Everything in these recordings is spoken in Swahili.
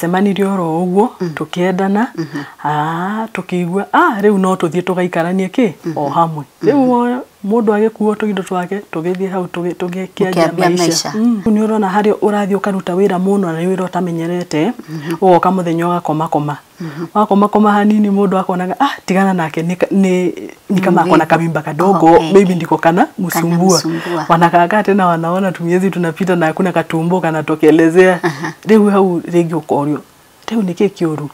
twacemanirie oro uguo tukiendana ah tukiigua ah riu no tuthie tugaikaranie ki o hamwe. Riu mundu agikuo tugindo twake tugithie hau tugi- tugikianjia maisha. Mm. ni urona hari urathie ukaruta wira muno na wira utamenyerete ugoka muthenya wakoma koma hanini mundu akonaga ah tigana nake ni, ni, ni kama akona kabimba kadogo Okay. maybe ndiko kana msumbua msumbua. wanakaa tena wanaona tumiezi tunapita na hakuna katumbo kanatokelezea riu hau ringi ukorio riu niki kiuru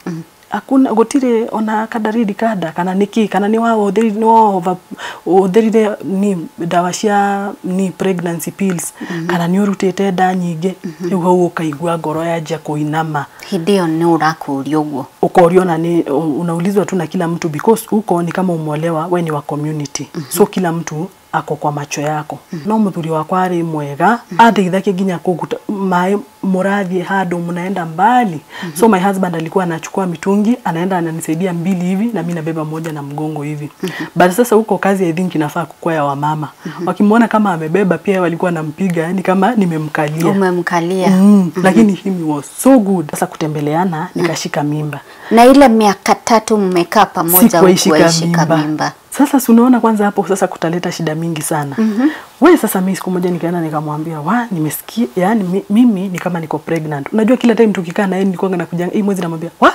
akuna gutire ona kadariri kada kana niki kana ni wao uthiri no wao uthirire ni dawa cia ni pregnancy pills mm -hmm. kana ni urutite nda nyingi riu hau ukaigua ngoro yanjia kuinama hĩndĩ ni urakuri uguo ũguo ukorio na ni unaulizwa tu na kila mtu because uko ni kama umolewa we ni wa community mm -hmm. so kila mtu ako kwa macho yako mm -hmm. no muthuri wakwa ari mwega mm -hmm. andeithagia nginya kuguta mai mũrathiĩ hado mnaenda mbali mm -hmm. so my husband alikuwa anachukua mitungi anaenda ananisaidia mbili hivi na mimi nabeba moja na mgongo hivi mm -hmm. but sasa huko kazi I think inafaa kukua ya wamama mm -hmm. wakimwona kama amebeba pia walikuwa nampiga yani kama nimemkalia umemkalia mm, lakini him was so good sasa kutembeleana nikashika mimba na ile miaka tatu mmekaa pamoja hukuwaishika mimba. mimba Sasa unaona kwanza hapo sasa kutaleta shida mingi sana. Mm-hmm. We sasa mimi siku moja nikaenda nikamwambia, "Wa, nimesikia yani mimi ni kama niko pregnant." Unajua kila time tukikaa na yeye nilikuwa nakuja hii mwezi namwambia, "Wa,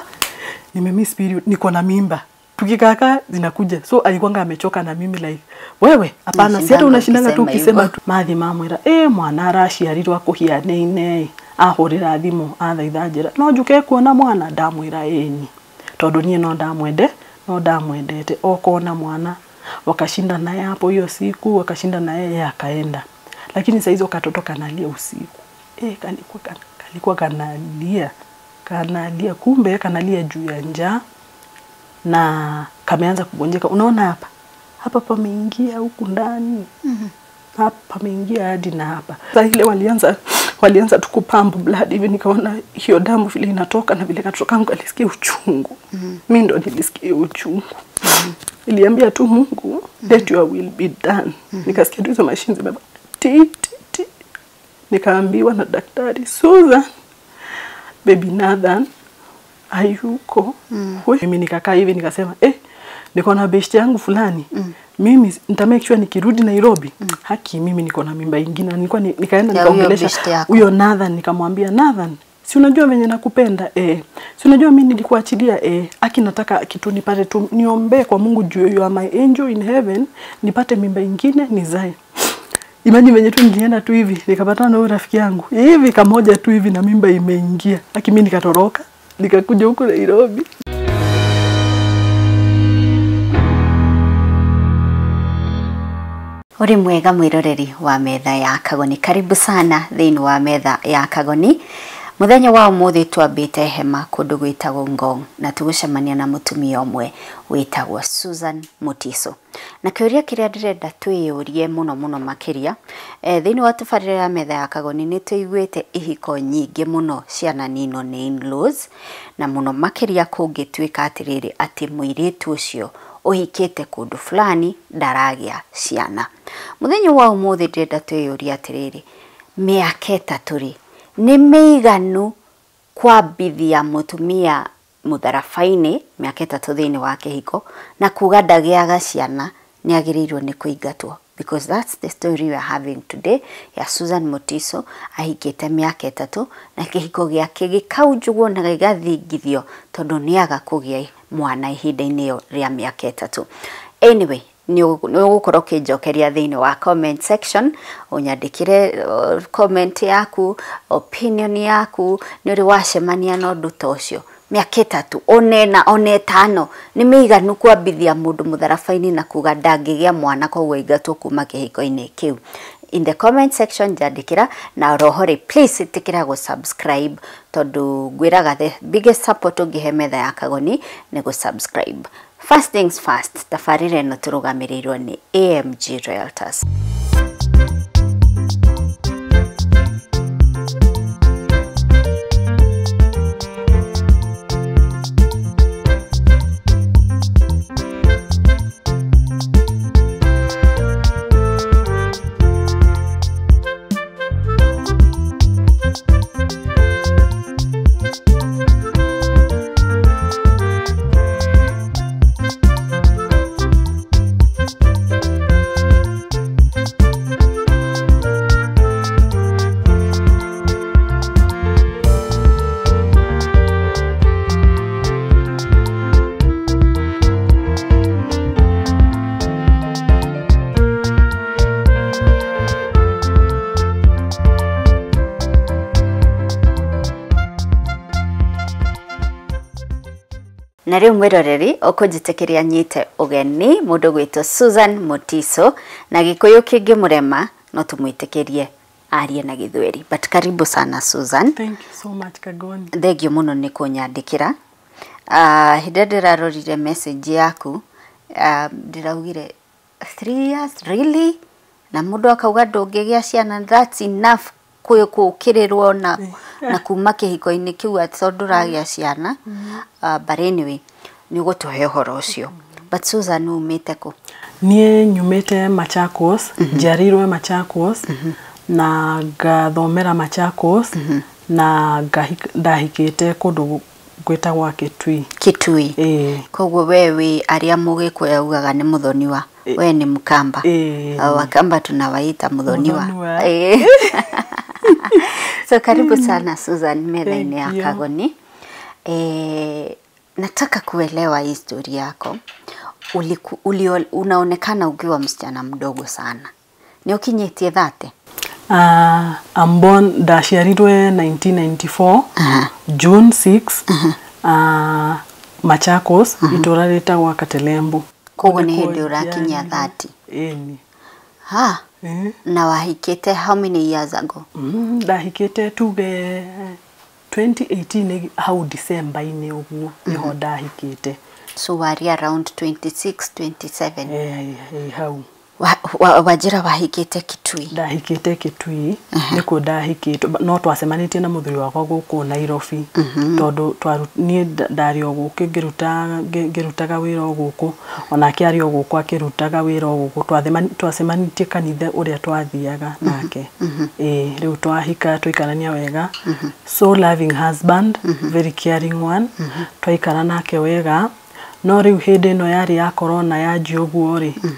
nimemiss period, niko na mimba." Tukikaa zinakuja. So alikuwa amechoka na mimi like, "Wewe, hapana, si hata Unashindanga tu ukisema tu." Mathi mamwira, "Eh, mwana araciarirwo akuhianaine." Ahurira thimũ athaitha njĩra, "No njuke kuona mwana?" Ndamwĩra, "Ĩni." tondu niĩ no ndamwende no ndamwendete. Okona mwana wakashinda naye hapo hiyo siku wakashinda naye yeye akaenda. Lakini saa hizo katoto kanalia usiku. E, kalikuwa, kalikuwa kanalia kanalia kumbe kanalia juu ya njaa na kameanza kugonjeka. Unaona hapa? Hapa pameingia huku ndani. Mm-hmm. Hapa pameingia hadi na hapa sasa ile walianza walianza tu kupamba blood hivi nikaona hiyo damu vile inatoka na vile katoka kangu alisikia uchungu mm-hmm. mi ndo nilisikia uchungu mm-hmm. iliambia tu Mungu mm-hmm. let your will be done mm-hmm. nikasikia tu hizo mashine zimeba ti ti ti nikaambiwa na daktari Susan baby Nathan hayuko mm. mimi nikakaa hivi nikasema eh niko na best yangu fulani mm. Mimi nita make sure nikirudi Nairobi mm. haki mimi niko na mimba ingine Na nilikuwa ni- nikaenda nikaongelesha huyo Nathan nikamwambia Nathan si unajua venye nakupenda eh si unajua mimi nilikuachilia eh aki nataka kitu nipate tu niombee kwa Mungu juu you are my angel in heaven nipate mimba ingine nizae Imagine venye tu nilienda tu hivi nikapatana na rafiki yangu hivi kamoja tu hivi na mimba imeingia, aki mimi nikatoroka nikakuja huko Nairobi. Uri mwega mwiroreri wa metha ya Kagoni. Karibu sana thiini wa metha ya Kagoni. Muthenya wa umuthi twambite hema kundu gwitagwo Ngong na tugucemania na mutumia umwe witagwo Susan Mutiso. Na kiuria kiria ndirenda twiyurie muno muno makiria e, thiini wa tubarire ya metha ya Kagoni ni tuiguite ihiko nyingi muno ciana nino ni in-laws na muno makiria kungituika atiriri ati muiritu ucio uhikite kundu fulani ndaragia ciana. Muthenya wa umuthi ndirenda twiyuria atiriri miaka itatu ni nĩ mĩiganu kwambithia mutumia mũtharabainĩ miaka ĩtatũ thĩinĩ wa kĩhiko na kuga ndagiaga ciana ni agiriirwo ni kũingatwo because that's the story we are having today ya Susan Motiso ahikĩte mĩaka ĩtatũ na kĩhiko gĩake gĩkaunjugwo na gĩgathingithio tondũ nĩaga kũgĩa mwana ihinda-inĩ rĩa mĩaka ĩtatũ anyway kä njokeria thä thĩinĩ wa comment section ũnyandĩkĩre uh, comment yaku opinion yaku nĩ ũrĩ wacemania na ũndũ ta ũcio mĩaka ĩtatũ onena ona ĩtano nĩ mĩiganu kwambithia mũndũ mũtharabainĩ na kuga ndangĩgĩa mwana koguo aingatwo kuma kĩhiko-inĩ kĩu. In the comment section njandĩkĩra na rohori please ĩtĩkĩra gũ subscribe tondũ ngwĩraga the biggest support ũngĩhe metha ya kagoni nĩ gũ subscribe first things first tabarĩra ĩno tũrũgamĩrĩirwo nĩ AMG Realtors na rä u mwäroreri åkå njä kä nyite ågeni må ndå gwätwo susan motiso na gä kå yå kä ngä må rema no tå mwä tä kä rie arie na githweri but karibu sana susan. Thank you so much kagoni. Thengio muno ni kunyandikira uh, ah, hinde ndirarorire message yaku ah, ndiraugire uh, three years? Really? Na mundu akauga ndungigia ciana that's enough. Kwĩ kũkĩrĩrwo na, na kuma kĩhiko-inĩ kĩu atĩ tondũ ndũragĩa ciana. Uh, but anyway nĩ ũgũtũhe ũhoro ũcio. But Susan umĩte kũ? Niĩ nyumĩte Machakos njiarĩirwo Machakos na ngathomera Machakos na ndahikĩte kũndũ gwĩtagwa Kitui. Kitui. Ĩĩ koguo we wĩ arĩa mũgĩkũyũ augaga nĩ mũthoniwa we ni mkamba. Uh, wakamba tunawaita mudhoniwa Mudhoniwa. So karibu sana Susan meza-inĩ ya Kagoni eh, nataka kuelewa hii story yako Uliku, uli, unaonekana ukiwa msichana mdogo sana ni ukinyetie thate Uh, I'm born ndaciarirwe 1994 uh -huh. June 6 uh, -huh. uh, Machakos uh -huh. itura koguo Katelembo. Kũndũ ni hindi kũnjiarirwo. thati ĩni ha Eh. na wahikite how many years ago? Mm, ndahikĩte tuge 2018 hau December-inĩ ũguo nĩho ndahikĩte so wari around 26 27 Eh, eh, hau wa, wa, wajira wahikĩte kitui. Ndahikĩte Kitui nĩkuo ndahikitwo no twacemanĩtie na mũthuri wakwa gũkũ Nairobi uh -huh. niĩ nda- ndarĩ o ngä rutaga wä ra wĩra o gũkũ onake arä o gũkũ akĩrutaga wĩra o gũkũ. Twathema- twacemanĩtie kanitha ũrĩa twathiaga nake. rä rĩu twahika twaikarania wega. So loving husband very caring one. Twaikara nake wega no rä u hä ndä ä no yarä ya korona yanjia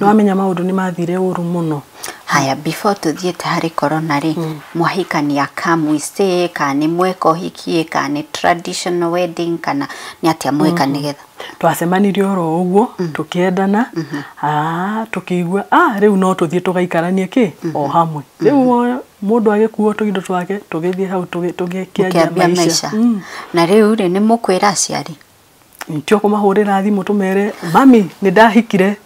nä wamenya maå ndå nä mathire ũru mũno. Haya before tuthiĩte harĩ corona rĩ mwahikania kamwistĩ kana nä mweka ũhiki kana nä traditional wedding kana nä atä a mweka nĩgetha? Twacemanirie oro ũguo tũkĩendana. Ah, tũkĩigua ah, rĩu no tũthiĩ tũgaikaranie kĩ? O hamwe. Rĩu agä mũndũ agĩkuo tũindo twake tũgĩthiĩ hau tũgĩ- tũgĩkĩanjia maisha. rä Mm. na rĩu rĩ nĩ mũkwĩra aciari tio thimå tå mere mami nä ndahikire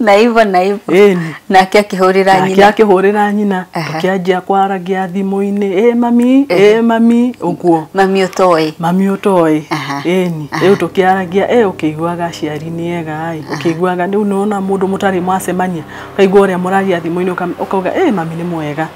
na hivyo na kia ĩni. Nake nake nyina. akĩhũrĩra nyina. Aha. tũkĩanjia kwaragia thimũ-inĩ. Ĩ mami ĩ mami. Ũguo mami ũtoĩ. Mami ũtoĩ. Ĩni. Rĩu tũkĩaragia. Ĩ ũkĩiguaga aciari nĩ ega ĩ ũkĩiguaga. Rĩu nĩwona mũndũ mũtarĩ mwacemania. Ũkaigua ũrĩa mũraria thimũ-inĩ ũka- ũkauga ĩ mami ni mwega.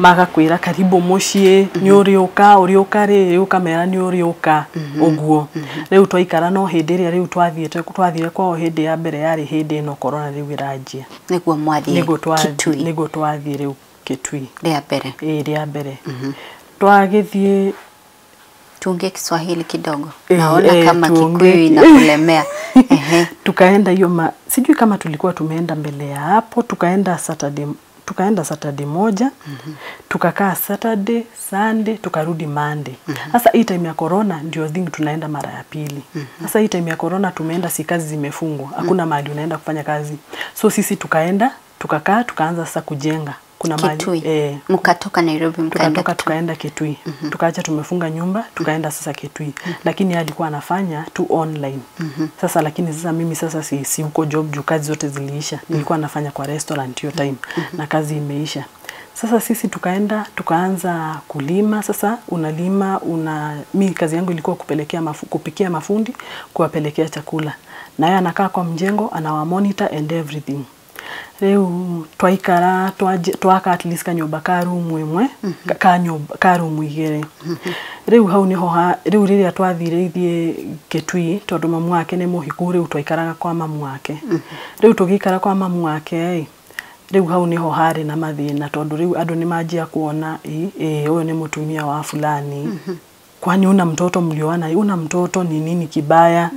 Magakwĩra karibu mũciĩ. Nĩ ũrĩũka ũrĩũka rĩ? Rĩu ũkamera nĩ ũrĩũka ũguo. Rĩu twaikara no hĩndĩ ĩrĩa rĩu twathiĩte twathire kwao hĩndĩ ya mbere hĩndĩ ĩno. korona rĩu ĩranjia. Nĩguo mwathiĩ nĩguo twa- kitui. nĩguo twathiĩ rĩu Kitui. Rĩa mbere. Rä a mbere. Twagĩthiĩ tuongee Kiswahili kidogo. E, naona e, kama Kikuyu na inakulemea. Ehe. tukaenda hiyo ma, sijui kama tulikuwa tumeenda mbele ya hapo tukaenda Saturday tukaenda Saturday moja mm -hmm. tukakaa Saturday Sunday tukarudi Monday. Sasa hii time ya corona ndio thing tunaenda mara ya pili. Sasa mm -hmm. hii time ya corona tumeenda si kazi zimefungwa. Hakuna mahali unaenda kufanya kazi. So sisi tukaenda tukakaa tukaanza sasa kujenga kuna Kitui. Mali, eh, mkatoka Nairobi mkaenda tukaenda Kitui. tukaenda -hmm. tukaacha tumefunga nyumba tukaenda sasa Kitui mm -hmm. lakini yeye alikuwa anafanya tu online mm -hmm. sasa lakini sasa mimi sasa si, si huko job juu kazi zote ziliisha mm -hmm. nilikuwa nafanya kwa restaurant hiyo time mm -hmm. na kazi imeisha sasa sisi tukaenda tukaanza kulima sasa unalima una mi kazi yangu ilikuwa kupelekea mafu, kupikia mafundi kuwapelekea chakula na yeye anakaa kwa mjengo anawa monitor and everything riu twaikara twaka at least kanyumba ka rumu imwe ka- ka nyumba ka rumu igere riu hau niho riu riria twathire ithie getui tondu mamu wake ni muhiku riu twaikaraga kwa mamu wake. Riu tugikara kwa mamu wake riu hau niho hari na mathina tondu riu andu ni manjia kuona ĩ uyu ni mutumia wa fulani. Kwani una mtoto mlioana una mtoto ni nini kibaya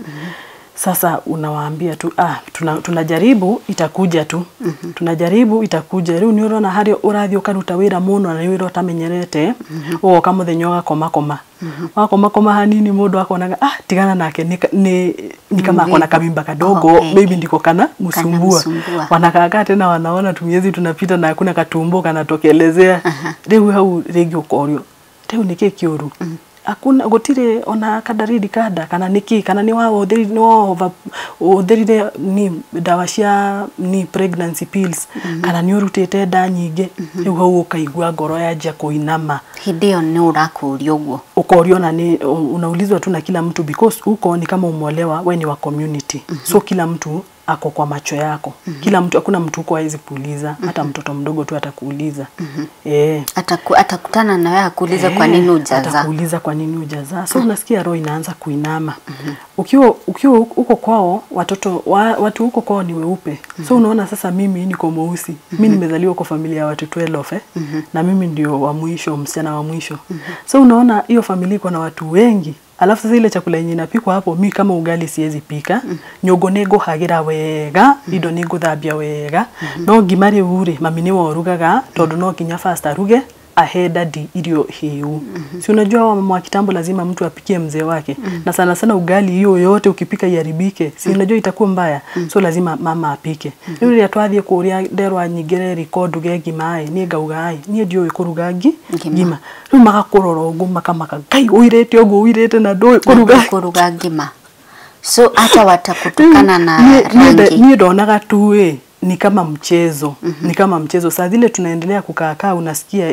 sasa unawaambia tu ah, tuna, tunajaribu itakuja tu. Mm -hmm. tunajaribu itakuja. Riu ni na hari urathie ukaruta wira muno na ni wira utamenyerete ugoka muthenya ugakomakoma wakomakoma hanini mundu akonaga ah, tigana nake. Ni, ni, ni kama akona kamimba kadogo. Okay. maybe ndiko kana musumbua, msumbua. wanakaa tena wanaona tumiezi tunapita na hakuna katumbo kanatokelezea. Riu hau ringi ukorio riu niki kiuru akuna gutire ona kadaridi kada kana niki kana ni wa uthiri ni wa uthirire ni dawa cia ni pregnancy pills mm -hmm. kana ni urutite nda nyingi riu hau ukaigua ngoro yanjia kuinama hindi ni urakuri uguo ũguo ukorio na ni unaulizwa tu na kila mtu because uko ni kama umolewa we ni wa community mm -hmm. so kila mtu ako kwa macho yako mm -hmm. kila mtu hakuna mtu huko hawezi kuuliza mm -hmm. hata mtoto mdogo tu atakuuliza mm -hmm. eh Ataku, atakutana na wewe akuuliza e. kwa nini Eh, ujaza atakuuliza kwa nini hujazaa so mm -hmm. unasikia roho inaanza kuinama mm ukiwa ukiwa huko kwao watoto wa, watu huko kwao ni weupe mm -hmm. so unaona sasa mimi niko mweusi mm -hmm. Mimi nimezaliwa kwa familia ya watu 12 eh? mm -hmm. na mimi ndio wa mwisho msichana wa mwisho mm -hmm. so unaona hiyo familia iko na watu wengi alafu sasa ile chakula yenye inapikwa hapo mi kama ugali siwezi pika mm. nyogo nĩngũhagĩra wega mm. indo thambia wega mm -hmm. no ngima rĩu rĩ mami nĩwe ũrugaga tondũ no nginya fast aruge ahe dadi irio hiu si unajua wa mama wa kitambo lazima mtu apikie mzee wake Mm -hmm. na sana sana ugali hiyo yote ukipika iharibike si unajua itakuwa mbaya Mm -hmm. so lazima mama apike Mm -hmm. twathiĩ kũrĩa nderwa derwa nyigere record ngima ĩ ni gaugai. Ni ndio ikurugagi gima. Ni Ngima. ngima kama kai uirete makamaka ngai ũirĩte ũguo ũirĩte na do kuruga. Kurugagi ngima so hata watakutukana na rangi niĩ ndonaga tu ni kama mchezo mm -hmm. ni kama mchezo saa zile tunaendelea kukaakaa unasikia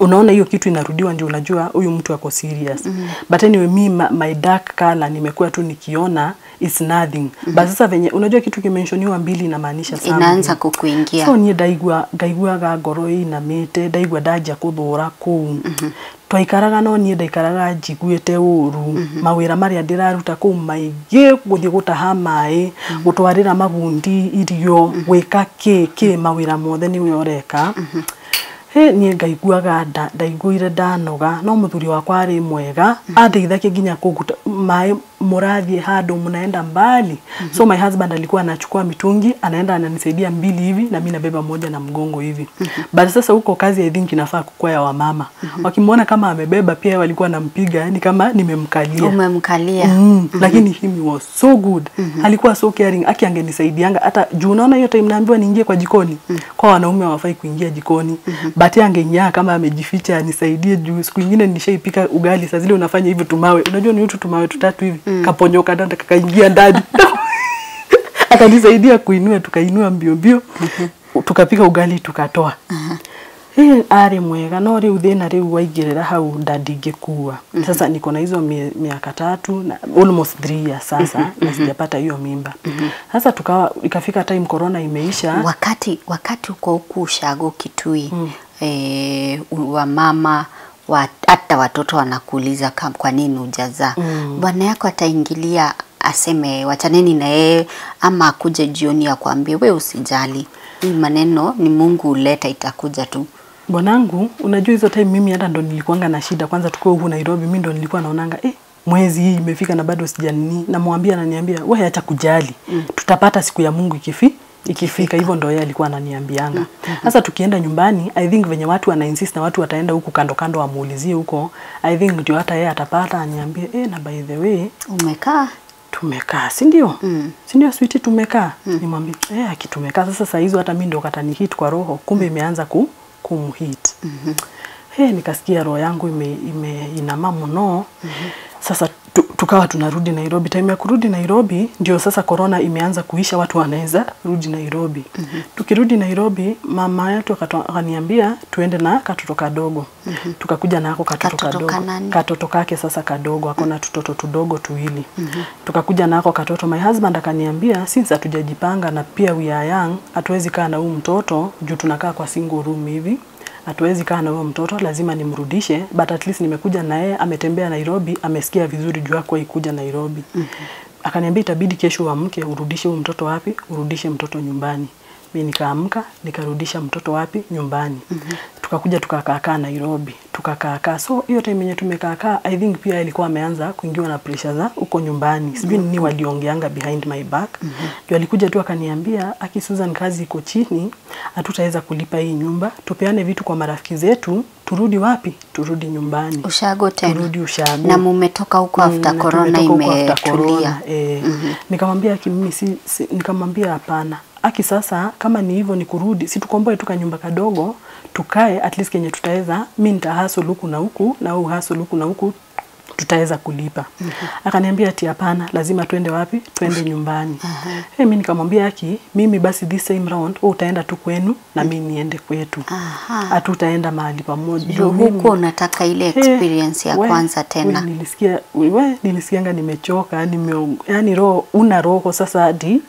unaona hiyo kitu inarudiwa ndio unajua huyu mtu ako serious. Mm -hmm. but anyway mi ma, my dark color nimekuwa tu nikiona it's nothing. Mm -hmm. but sasa venye unajua kitu kimenshoniwa mbili inamaanisha sana inaanza kukuingia. So niä ndaigua ngaiguaga ngoro inamite ndaigua daja kuthura kuu twaikaraga no niä ndaikaraga njiguĩte ũru mawĩra marĩa ndĩraruta kũu maingĩ gũthiĩ gũtaha maĩ gũtwarĩra magundi irio gwĩka kĩ kĩ mawira mothe nĩwe ũreka He, niĩ ngaiguaga nda- ndaiguire ndanoga no mũthuri wakwa arä mwega andeithagia nginya kå maĩ mũrathiĩ hado mnaenda mbali mm -hmm. so my husband alikuwa anachukua mitungi anaenda ananisaidia mbili hivi na mimi nabeba moja na mgongo hivi mm -hmm. but sasa huko kazi I think inafaa kukua ya wamama mm -hmm. wakimwona kama amebeba pia walikuwa nampiga yani kama nimemkalia umemkalia Mm, -hmm. mm -hmm. lakini him was so good mm -hmm. alikuwa so caring aki angenisaidianga hata juu unaona hiyo time naambiwa niingie kwa jikoni mm -hmm. kwa wanaume hawafai kuingia jikoni mm -hmm. but yeye kama amejificha anisaidie juu siku nyingine nishaipika ugali saa zile unafanya hivyo tumawe unajua ni utu tumawe tutatu hivi kaponyoka ndani kakaingia ndani. Akanisaidia kuinua tukainua mbio mbio tukapika ugali tukatoa. Ĩ arĩ mwega. No rĩu thĩna rĩu waingĩrĩra hau ndandingĩkua sasa niko na hizo miaka tatu na almost three years sasa na sijapata hiyo mimba. Sasa tukawa ikafika time corona imeisha. Wakati wakati uko huku ushago kitui mm. e, wa, hata wa, watoto wanakuuliza kwa nini ujazaa mm. bwana yako ataingilia aseme wachaneni na yeye ama akuje jioni akwambie we usijali. Hii maneno ni Mungu uleta itakuja tu. Bwanangu unajua hizo time mimi hata ndo nilikuanga na shida. Kwanza tukiwa huku Nairobi mimi ndo nilikuwa naonanga eh mwezi hii imefika na bado sijanini namwambia ananiambia wewe acha kujali. Mm. tutapata siku ya Mungu ikifi ikifika hivyo ndo yeye alikuwa ananiambianga. Sasa tukienda nyumbani i think venye watu wana insist na watu wataenda huku kando kando wamuulizie huko i think ndio hata yeye atapata aniambie eh na by the way umekaa? tumekaa si ndio? Mm. si ndio switi tumekaa? Mm. nimwambie eh akitumekaa sasa saa hizo hata mimi ndo katani hit kwa roho kumbe imeanza ku kumhit. Mm-hmm. Hey, nikasikia roho yangu ime, ime inama mno mm-hmm. sasa tu, tukawa tunarudi Nairobi time ya kurudi Nairobi ndio sasa corona imeanza kuisha watu wanaweza rudi Nairobi mm-hmm. tukirudi Nairobi mama yetu akaniambia tuende na katoto kadogo mm-hmm. tukakuja nako katoto, Katoto kadogo kanani? katoto kake sasa kadogo akona tutoto tudogo tuwili mm-hmm. tukakuja nako katoto my husband akaniambia since hatujajipanga na pia we are young hatuwezi kaa na huyu mtoto juu tunakaa kwa single room hivi hatuwezi kaa na huyo mtoto lazima nimrudishe but at least nimekuja na yeye ametembea Nairobi amesikia vizuri juu yako ikuja Nairobi. Mm-hmm. akaniambia itabidi kesho uamke urudishe huyo mtoto wapi? Urudishe mtoto nyumbani mi nikaamka nikarudisha mtoto wapi? Nyumbani. Mm-hmm. tukakuja tukakaakaa Nairobi. Tukakaakaa. So hiyo time yenye tumekaakaa I think pia alikuwa ameanza kuingiwa na pressure za huko nyumbani. Sijui nini waliongeanga behind my back. Mm-hmm. juu alikuja tu akaniambia aki Susan kazi iko chini. Hatutaweza kulipa hii nyumba. Tupeane vitu kwa marafiki zetu. Turudi wapi? Turudi nyumbani. Ushago tena. Turudi ushago. Na mumetoka huko after Mm, na corona imetulia. eh. mm -hmm. Nikamwambia aki mimi si, si nikamwambia hapana. Aki sasa kama ni hivyo ni kurudi, si tukomboe tu kanyumba kadogo tukae at least kenye tutaweza, mimi nitahustle huku na huku na wewe hustle huku na huku tutaweza kulipa. Mm -hmm. akaniambia ati hapana lazima twende wapi? Twende nyumbani. Mm hey, mimi nikamwambia aki mimi basi this same round wewe utaenda tu kwenu na mimi niende kwetu. Hatutaenda mahali pamoja. Ndio huko unataka ile experience ya we, kwanza we, tena. nilisikia we, nilisikianga nimechoka nime, yani roho una roho sasa hadi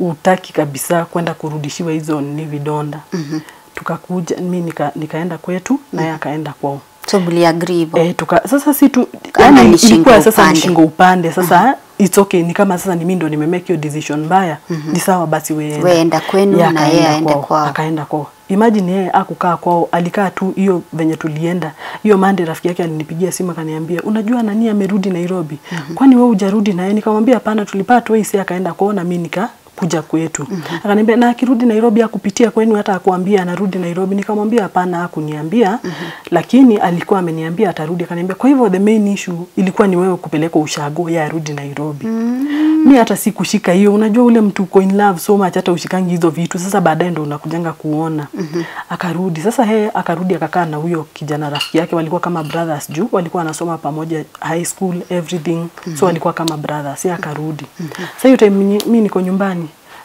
utaki kabisa kwenda kurudishiwa hizo ni vidonda. Mm-hmm. tukakuja mi nika, nikaenda kwetu naye akaenda kwao. So mliagree hivyo. E, tuka, sasa si tu yani ilikuwa sasa ni shingo upande. Sasa it's okay ni kama sasa ni mimi ndo nimemake hiyo decision mbaya ni sawa basi wewe We enda kwenu ya, na yeye aende kwao. akaenda kwao. Imagine yeye akukaa kwao alikaa tu hiyo venye tulienda. Hiyo mande rafiki yake alinipigia simu akaniambia unajua nani amerudi Nairobi? Kwani wewe hujarudi na yeye?" nikamwambia hapana tulipata wewe si akaenda kwao na mimi nika kuja kwetu Mm -hmm. akaniambia na akirudi Nairobi akupitia kwenu hata akuambia anarudi Nairobi nikamwambia hapana hakuniambia Mm -hmm. lakini alikuwa ameniambia atarudi akaniambia kwa hivyo the main issue ilikuwa ni wewe kupeleka ushago ya arudi Nairobi Mm -hmm. mi hata sikushika hiyo unajua ule mtu uko in love so much hata ushikangi hizo vitu sasa baadaye ndo unakujanga kuona Mm -hmm. akarudi sasa he akarudi akakaa na huyo kijana rafiki yake walikuwa kama brothers juu walikuwa wanasoma pamoja high school everything Mm -hmm. so walikuwa kama brothers yeye akarudi Mm -hmm. sasa hiyo time mi- mi niko nyumbani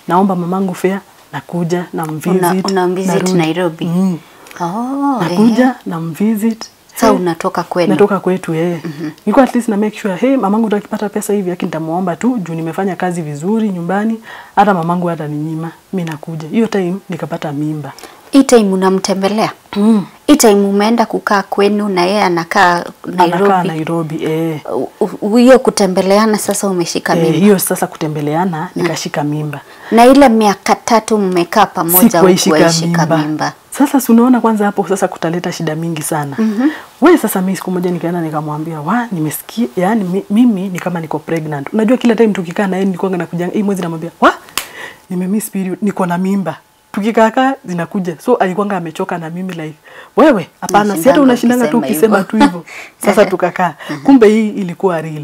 naomba mamangu fea, nakuja na mvisit una visit na Nairobi. mm. Oh, eh. nakuja na mvisit Sasa unatoka kwenu. natoka kwetu yeye mm -hmm. at least na make sure hey mamangu ndo akipata pesa hivi yake nitamuomba tu juu nimefanya kazi vizuri nyumbani hata mamangu hata ninyima mimi nakuja hiyo time nikapata mimba Hii time unamtembelea? mm. Hii time umeenda kukaa kwenu na yeye anakaa anakaa Nairobi. Nairobi eh. Hiyo kutembeleana sasa umeshika Eh, mimba. hiyo sasa kutembeleana nikashika mimba Na ile miaka tatu mmekaa pamoja hukuwaishika mimba. mimba. Sasa si unaona kwanza hapo sasa kutaleta shida mingi sana. Mm-hmm. We sasa mimi siku moja nikaenda nikamwambia, "Wa, nimesikia yani mi, mimi ni kama niko pregnant." Unajua kila time tukikaa na yeye nilikuwa nakuja hii mwezi namwambia, "Wa, nimemiss period, niko na mimba." Tukikaa zinakuja. So alikwanga amechoka na mimi like, "Wewe, hapana, si hata Unashindanga unashindanga tu ukisema tu hivyo." Sasa tukakaa. Kumbe hii ilikuwa real.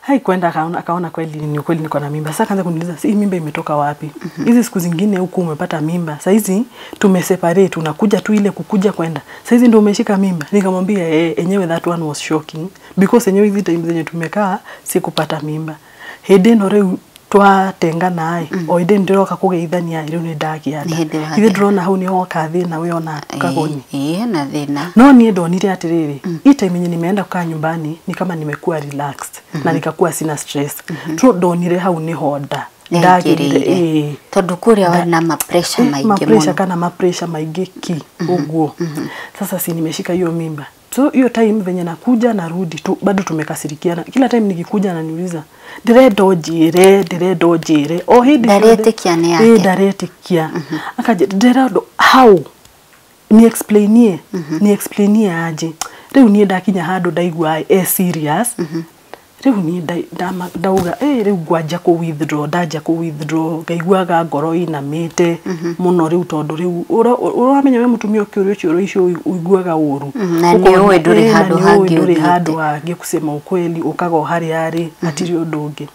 Hai kwenda akaona akaona kweli ni kweli niko na mimba. Sasa kaanza kuniuliza, "Si mimba imetoka wapi?" Hizi siku zingine huku umepata mimba. Sasa hizi tumeseparate, unakuja tu ile kukuja kwenda. Sasa hizi ndio umeshika mimba. Nikamwambia eh, enyewe that one was shocking because enyewe hizi time zenye tumekaa sikupata mimba. Hede no reu twatenga naye o oide ndiroka kugeithania riu ni ndagia Nĩ hĩndĩ nda ithe ndĩrona hau nĩho woka thĩna we ona kagoni no niä ndonire atiriri mm. ita imenye nimeenda kukaa nyumbani ni kama nimekuwa relaxed mm -hmm. na nikakuwa sina stress. Mm -hmm. tu ndonire hau niho honda ndagirire tondu kuria wa na mapresha maingĩ mapresha mũno. kana mapresha maingi ki uguo sasa si nimeshika hiyo mimba so hiyo time venye nakuja narudi tu bado tumekasirikiana. Kila time nikikuja ananiuliza ndirenda ũnjĩre ndirenda ũnjĩre o hĩndĩ ciothe- Ndaretĩkia nĩ kia yake. ndaretĩkia akaja ndirenda how? Ni explainie ni explainie aje? Rĩu niĩ ndakinya handũ ndaigua e serious rĩu u ndauga eh rĩu ngwanja kå withdraw ndanja kũ withdraw ngaiguaga ngoro inamĩte mũno rĩu tondũ rĩu å ũramenya we mũtumia ũkĩũria ciũria icio å ũru. Å rä Ũkona, nĩũĩ ndũrĩ eh, na handũ nĩũĩ hangĩ ndũrĩ ũthiĩte. handũ hangĩ kusema ukweli harä arä harĩa å ndå å ngä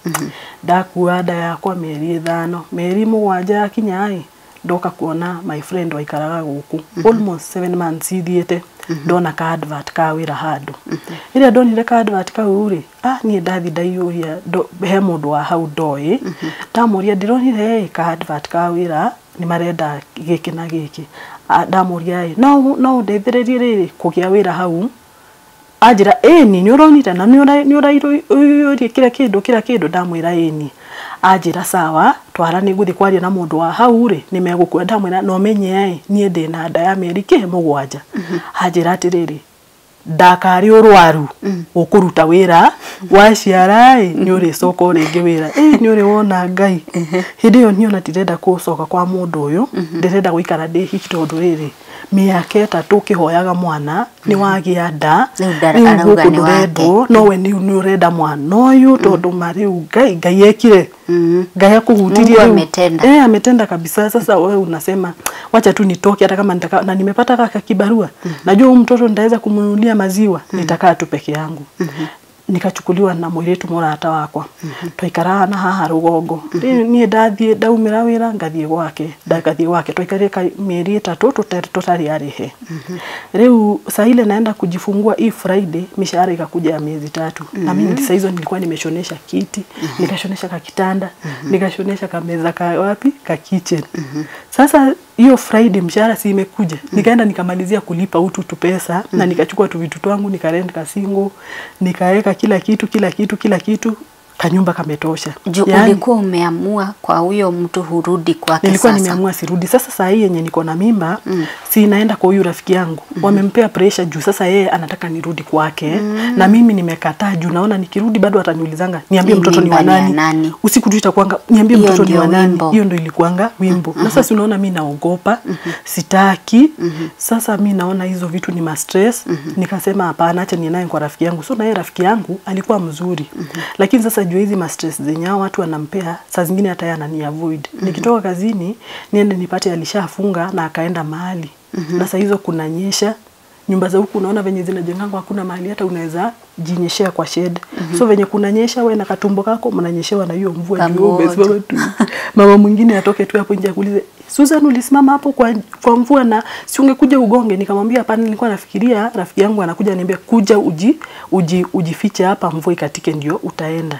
ndakua nda yakwa mĩeri ĩthano. Mĩeri mũgwanja yakinya ĩ ndoka kuona my friend waikaraga gũkũ. Almost seven months ithiĩte ndona ka advert ka wĩra handũ. Ĩrĩa ndonire ka advert kau rĩ ah niĩ ndathi ndaiyũria ndo- he mũndũ wa hau ndoĩ ndamũria ndĩronire ĩ ka advert ka wĩra nĩ marenda gĩkĩ na gĩkĩ. Ah, ndamũria ĩ no no ndeithĩrĩrie rĩrĩ kũgĩa wĩra hau? Anjĩra ĩni nĩ ũronire na nĩ ũraiyũria kĩrĩa kĩndũ kĩrĩa kĩndũ ndamwĩra ĩni anjĩra sawa twara ni guthi kwaria na mũndũ wa hau ri ni megukwenda ndamwĩra no menye ai ni ndi na nda ya mĩeri kĩ mũgwanja. Anjĩra atĩrĩrĩ ndakarĩ ũrwaru ũkũruta wĩra waciara ĩ nĩ ũrĩcoka rĩngĩ wĩra. Nä å rä wona ngai. Hĩndĩ yo ni ona ndirenda gũcoka kwa mundu uyu ndirenda guikara ndi hiki rä rĩrĩ mĩaka ĩtatũ ũkĩhoyaga mwana nĩ nda. Rĩu nda- rĩu gũkũ ndũrendwo no we nĩ ũrenda mwana ũyũ tondũ ma rĩu ngai ngai ekire. Ngai akũhutirie. Eh, ametenda kabisa. Sasa wewe unasema wacha tu nitoke, hata kama nitaka, na nimepata kaka kibarua. Najua huyu mtoto nitaweza kumnunulia maziwa, nitakaa tu peke yangu nikachukuliwa na mwiritu murata wakwa. Twaikarana haha rugongo Rĩu niĩ ndathiĩ ndaumĩra wĩra ngathiĩ gwake ngathiĩ gwake. Twaikarire ka itatu tutari arihe tũtarĩ arĩhe. Rĩu saa ile naenda kujifungua hii Friday mishahara ikakuja ya miezi tatu na mimi saa hizo nilikuwa nimeshonesha kiti nikashonesha ka kitanda nikashonesha kameza ka wapi ka kitchen. Sasa hiyo Friday mshahara si imekuja. Nikaenda nikamalizia kulipa utu tu pesa na nikachukua tu vitu twangu nikaenda kasingo nikaweka kila kitu kila kitu kila kitu kanyumba kametosha Juu yani, ulikuwa umeamua kwa huyo mtu hurudi kwake nilikuwa sasa. nimeamua sirudi. Sasa saa hii yenye niko na mimba mm. si naenda kwa huyu rafiki yangu mm wamempea pressure juu sasa yeye anataka nirudi kwake mm. na mimi nimekataa juu naona nikirudi bado ataniulizanga niambie mtoto ni wa ni nani, usiku tu itakuanga niambie mtoto ni wa nani. Hiyo ndio ilikuanga wimbo mm -hmm. na sasa unaona mimi naogopa mm -hmm. sitaki mm -hmm. sasa mi naona hizo vitu ni ma stress mm -hmm. nikasema hapana, acha nienaye kwa rafiki yangu. So na yeye rafiki yangu alikuwa mzuri mm -hmm. lakini sasa juu hizi ma stress zenye hao watu wanampea, saa zingine hata yeye anani avoid mm -hmm. nikitoka kazini niende nipate alishafunga na akaenda mahali mm -hmm. na saa hizo kunanyesha nyumba za huku unaona venye zinajengangwa hakuna mahali hata unaweza jinyeshea kwa shed mm -hmm. so venye kunanyesha we na katumbo kako mnanyeshewa na hiyo mvua juu umesimama tu mama mwingine atoke tu hapo nje akuulize Susan ulisimama hapo kwa, kwa mvua na si ungekuja ugonge? Nikamwambia hapana nilikuwa nafikiria rafiki yangu anakuja niambia kuja uji uji ujifiche hapa mvua ikatike ndio utaenda.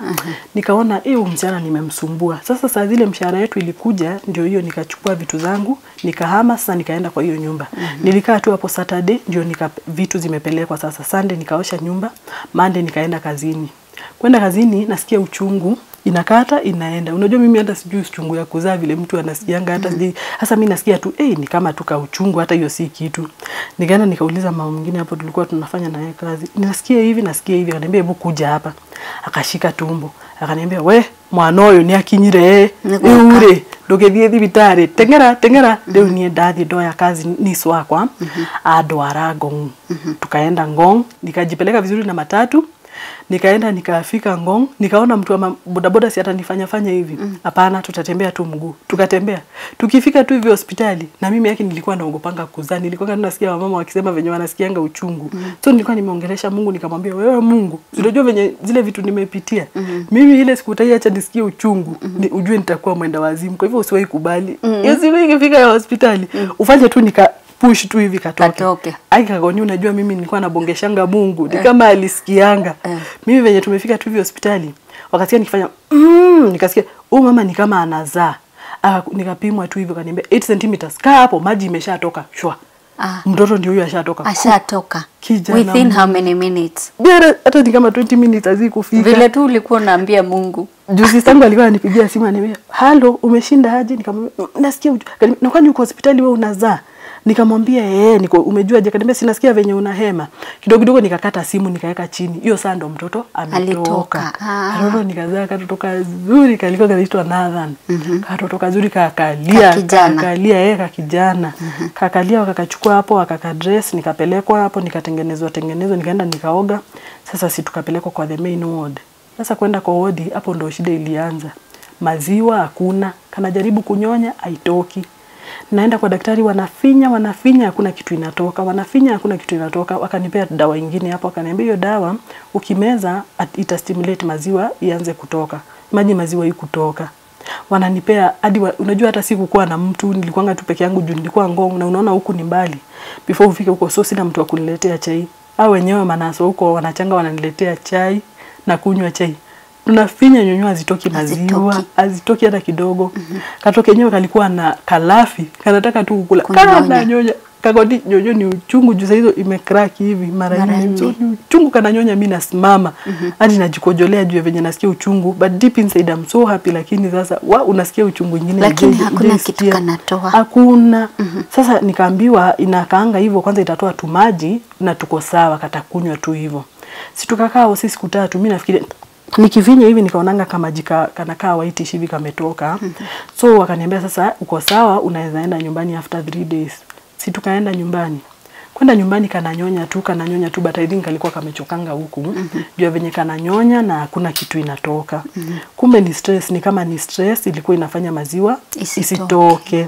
Nikaona eh msichana nimemsumbua. Sasa saa zile mshahara yetu ilikuja ndio hiyo nikachukua vitu zangu nikahama sasa nikaenda kwa hiyo nyumba. Nilikaa tu hapo Saturday ndio nika vitu zimepelekwa sasa. Sunday nikaosha nyumba Monday nikaenda kazini. Kwenda kazini nasikia uchungu inakata inaenda. Unajua mimi hata sijui uchungu ya kuzaa vile mtu anasikianga hata mm. Sasa mimi nasikia tu eh, ni kama tu ka uchungu, hata hiyo si kitu. Nikaenda nikauliza mama mwingine hapo tulikuwa tunafanya naye kazi, nasikia hivi nasikia hivi, akaniambia hebu kuja hapa. Akashika tumbo. Akaniambia we mwana ni nĩ akinyire Nĩ ndugithie thibitari tengera tengera riu teng'era teng'era. Nie ndathie ndoya kazi niswakwa mm -hmm. andwara Ngong. Tukaenda Ngong. Nikajipeleka vizuri na matatu nikaenda nikafika Ngong nikaona mtu wa bodaboda si atanifanya fanya hivi. Hapana mm. tutatembea tu mguu. Tukatembea. Tukifika tu hivi hospitali na mimi yake nilikuwa naogopanga kuzaa. Nilikuwa nasikia wamama wakisema venye wanasikianga uchungu. Mm. so nilikuwa nimeongelesha Mungu nikamwambia wewe Mungu unajua venye zile vitu nimepitia? Mm. mimi ile sikutai acha nisikie uchungu. Mm. ni, ujue nitakuwa mwenda wazimu. Kwa hivyo usiwahi kubali. Mm. siku ikifika ya hospitali ufanye tu nika push tu hivi katoke, Katoke. Ai kakoni, unajua mimi nilikuwa nabongeshanga Mungu. Ni kama alisikianga. Eh. mimi venye tumefika tu hivi hospitali wakasikia nikifanya mm, nikasikia huyu mama ni kama anazaa. Aka- nikapimwa tu hivyo kaniambia 8 cm kaa hapo maji imeshatoka. Shwa. Ah. mtoto ndio huyo ashatoka. Ashatoka. Kijana within how many minutes? Bila hata ni kama 20 minutes hazikufika. Vile tu ulikuwa unaambia Mungu. Juzi sangu alikuwa ananipigia simu ananiambia halo umeshinda aje? Nikamwambia "Mm, nasikia na kwani uko hospitali wewe unazaa nikamwambia eh niko umejua je akaniambia sinasikia venye una hema. Kidogo kidogo nikakata simu nikaweka chini. Hiyo saa ndo mtoto ametoka. Alitoka. Ah. katoto nikazaa katoto kazuri kalikuwa kanaitwa Nathan. Mm katoto kazuri kakalia Kakijana. kakalia yeye kakijana. Kakalia wakakachukua hapo wakakadress nikapelekwa hapo nikatengenezwa tengenezwa nikaenda nikaoga. Sasa si tukapelekwa kwa the main ward. Sasa kwenda kwa wodi hapo ndo shida ilianza. Maziwa hakuna. Kanajaribu kunyonya haitoki naenda kwa daktari wanafinya wanafinya hakuna kitu inatoka. Wanafinya hakuna kitu inatoka. Wakanipea dawa ingine hapo akaniambia hiyo dawa ukimeza ita itastimulate maziwa ianze kutoka. Maji maziwa hii kutoka wananipea hadi wa, unajua hata sikukuwa na mtu nilikuwanga tu peke yangu juu nilikuwa Ngong na unaona huku ni mbali. Before ufike huko so sina mtu wa kuniletea chai. Au wenyewe manaso huko wanachanga wananiletea chai na kunywa chai tunafinya nyonyo azitoki maziwa azitoki hazitoki hata kidogo. Katoke kenyewe kalikuwa na kalafi kanataka tu kukula kana nyonya kakoti nyonyo ni uchungu juu hizo imekraki hivi mara nyingi. so ni uchungu kananyonya mimi nasimama. Hadi najikojolea juu venye nasikia uchungu. But deep inside I'm so happy lakini sasa wa unasikia uchungu nyingine Lakini hakuna hujaisikia. kitu kanatoa. hakuna. Sasa nikaambiwa inakaanga hivyo kwanza itatoa tu maji na tuko sawa katakunywa tu hivyo. Si tukakaa sisi siku tatu mi nafikiria nikivinya hivi nikaonanga kama jika kanakaa white hivi kametoka. So wakaniambia sasa uko sawa unaweza enda nyumbani after three days. Si tukaenda nyumbani. Kwenda nyumbani kananyonya tu kananyonya tu but I think kalikuwa kamechokanga huku. Mm juu jua venye kananyonya na hakuna kitu inatoka. Mm -hmm. kumbe ni stress ni kama ni stress ilikuwa inafanya maziwa Isitoke. isitoke.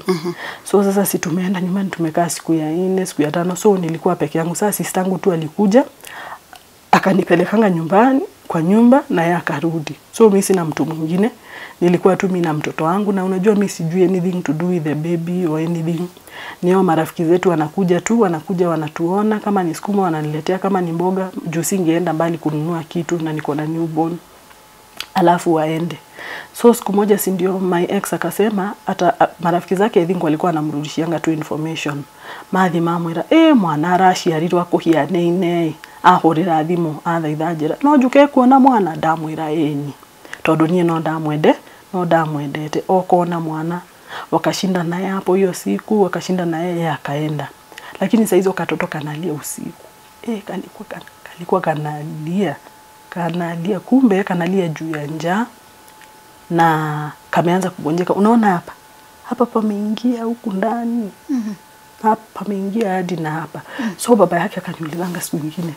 So sasa si tumeenda nyumbani tumekaa siku ya nne siku ya tano. So nilikuwa peke yangu. Sasa sistangu tu alikuja akanipelekanga nyumbani kwa nyumba na yeye akarudi. So mi sina mtu mwingine, nilikuwa tu mi na mtoto wangu, na unajua mi sijui anything to do with the baby or anything. Ni hao marafiki zetu wanakuja tu, wanakuja wanatuona, kama ni sukuma wananiletea, kama ni mboga, juu singeenda mbali kununua kitu na niko na newborn alafu waende. So siku moja si ndio my ex akasema hata marafiki zake I think walikuwa wanamrudishianga tu information madhi mamwira e mwana araciarirwo akuhianeine ahurira thimu athaitha njira no njuke kuona mwana ndamwira ĩni tondu nie no ndamwende no ndamwendete okona mwana wakashinda naye hapo hiyo siku wakashinda naye yeye akaenda lakini saa hizo katoto kanalia usiku e, kalikuwa, kan- kalikuwa kanalia kanalia kumbe kanalia juu ya njaa na kameanza kugonjeka. Unaona hapa hapa pameingia huku ndani mm -hmm. hapa pameingia hadi na hapa. mm -hmm. So baba yake akaniulizanga siku nyingine,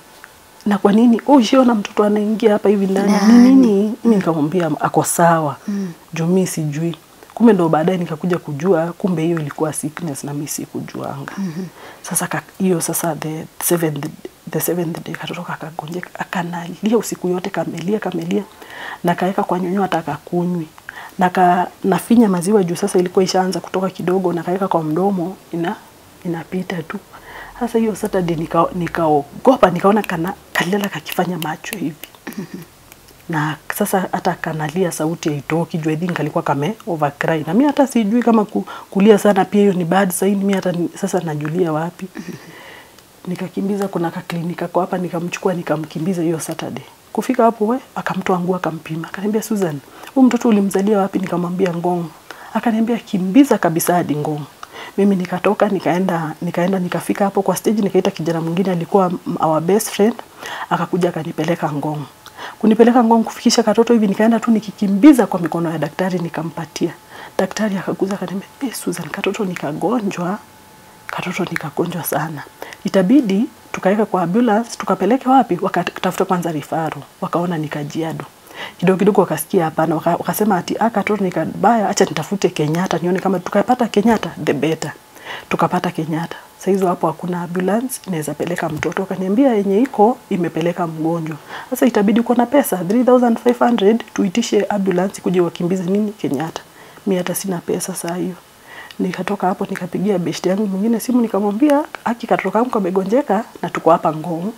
na kwa nini oh, ushiona mtoto anaingia hapa hivi ndani ni nini? Mimi nikamwambia ako sawa mm. juu mimi sijui. Kumbe ndo baadaye nikakuja kujua kumbe hiyo ilikuwa sickness na mimi sikujuanga. Mm-hmm. Sasa hiyo sasa the seventh the seventh day katoto kakagonjeka akanalia usiku yote kamelia kamelia na kaeka kwa nyonyo hata akakunywi na ka, nafinya maziwa juu sasa ilikuwa ishaanza kutoka kidogo na kaeka kwa mdomo ina inapita tu sasa hiyo Saturday nika- nikaona kana kalela kakifanya macho hivi. Na sasa hata kanalia sauti haitoki juu I think alikuwa kame overcry. Na mimi hata sijui kama ku, kulia sana pia hiyo ni bad sign. Mimi hata sasa najulia wapi. Nikakimbiza kuna kaklinika kwa hapa nikamchukua nikamkimbiza hiyo Saturday. Kufika hapo we akamtoa nguo akampima. Akaniambia Susan huyu mtoto ulimzalia wapi? Nikamwambia Ngong. Akaniambia kimbiza kabisa hadi Ngong mimi nikatoka nikaenda nikaenda nikafika hapo kwa stage nikaita kijana mwingine alikuwa our best friend akakuja akanipeleka Ngong. Kunipeleka Ngong kufikisha katoto hivi nikaenda tu nikikimbiza kwa mikono ya daktari nikampatia. Daktari akaguza akaniambia eh Susan katoto nikagonjwa katoto nikagonjwa sana. Itabidi tukaweka kwa ambulance tukapeleke wapi? Wakatafuta kwanza rifaro wakaona ni Kajiado kidogo kidogo wakasikia hapana waka, wakasema ati aka tu ni kabaya acha nitafute Kenyatta nione kama tukapata Kenyatta the better. Tukapata Kenyatta. Saizo hapo hakuna ambulance inaweza peleka mtoto. Akaniambia yenye iko imepeleka mgonjwa. Sasa itabidi uko na pesa 3500 tuitishe ambulance kuje wakimbize nini Kenyatta. Mimi hata sina pesa saa hiyo. Nikatoka hapo nikapigia beshte yangu mwingine simu nikamwambia aki katoto kangu kamegonjeka na tuko hapa Ngong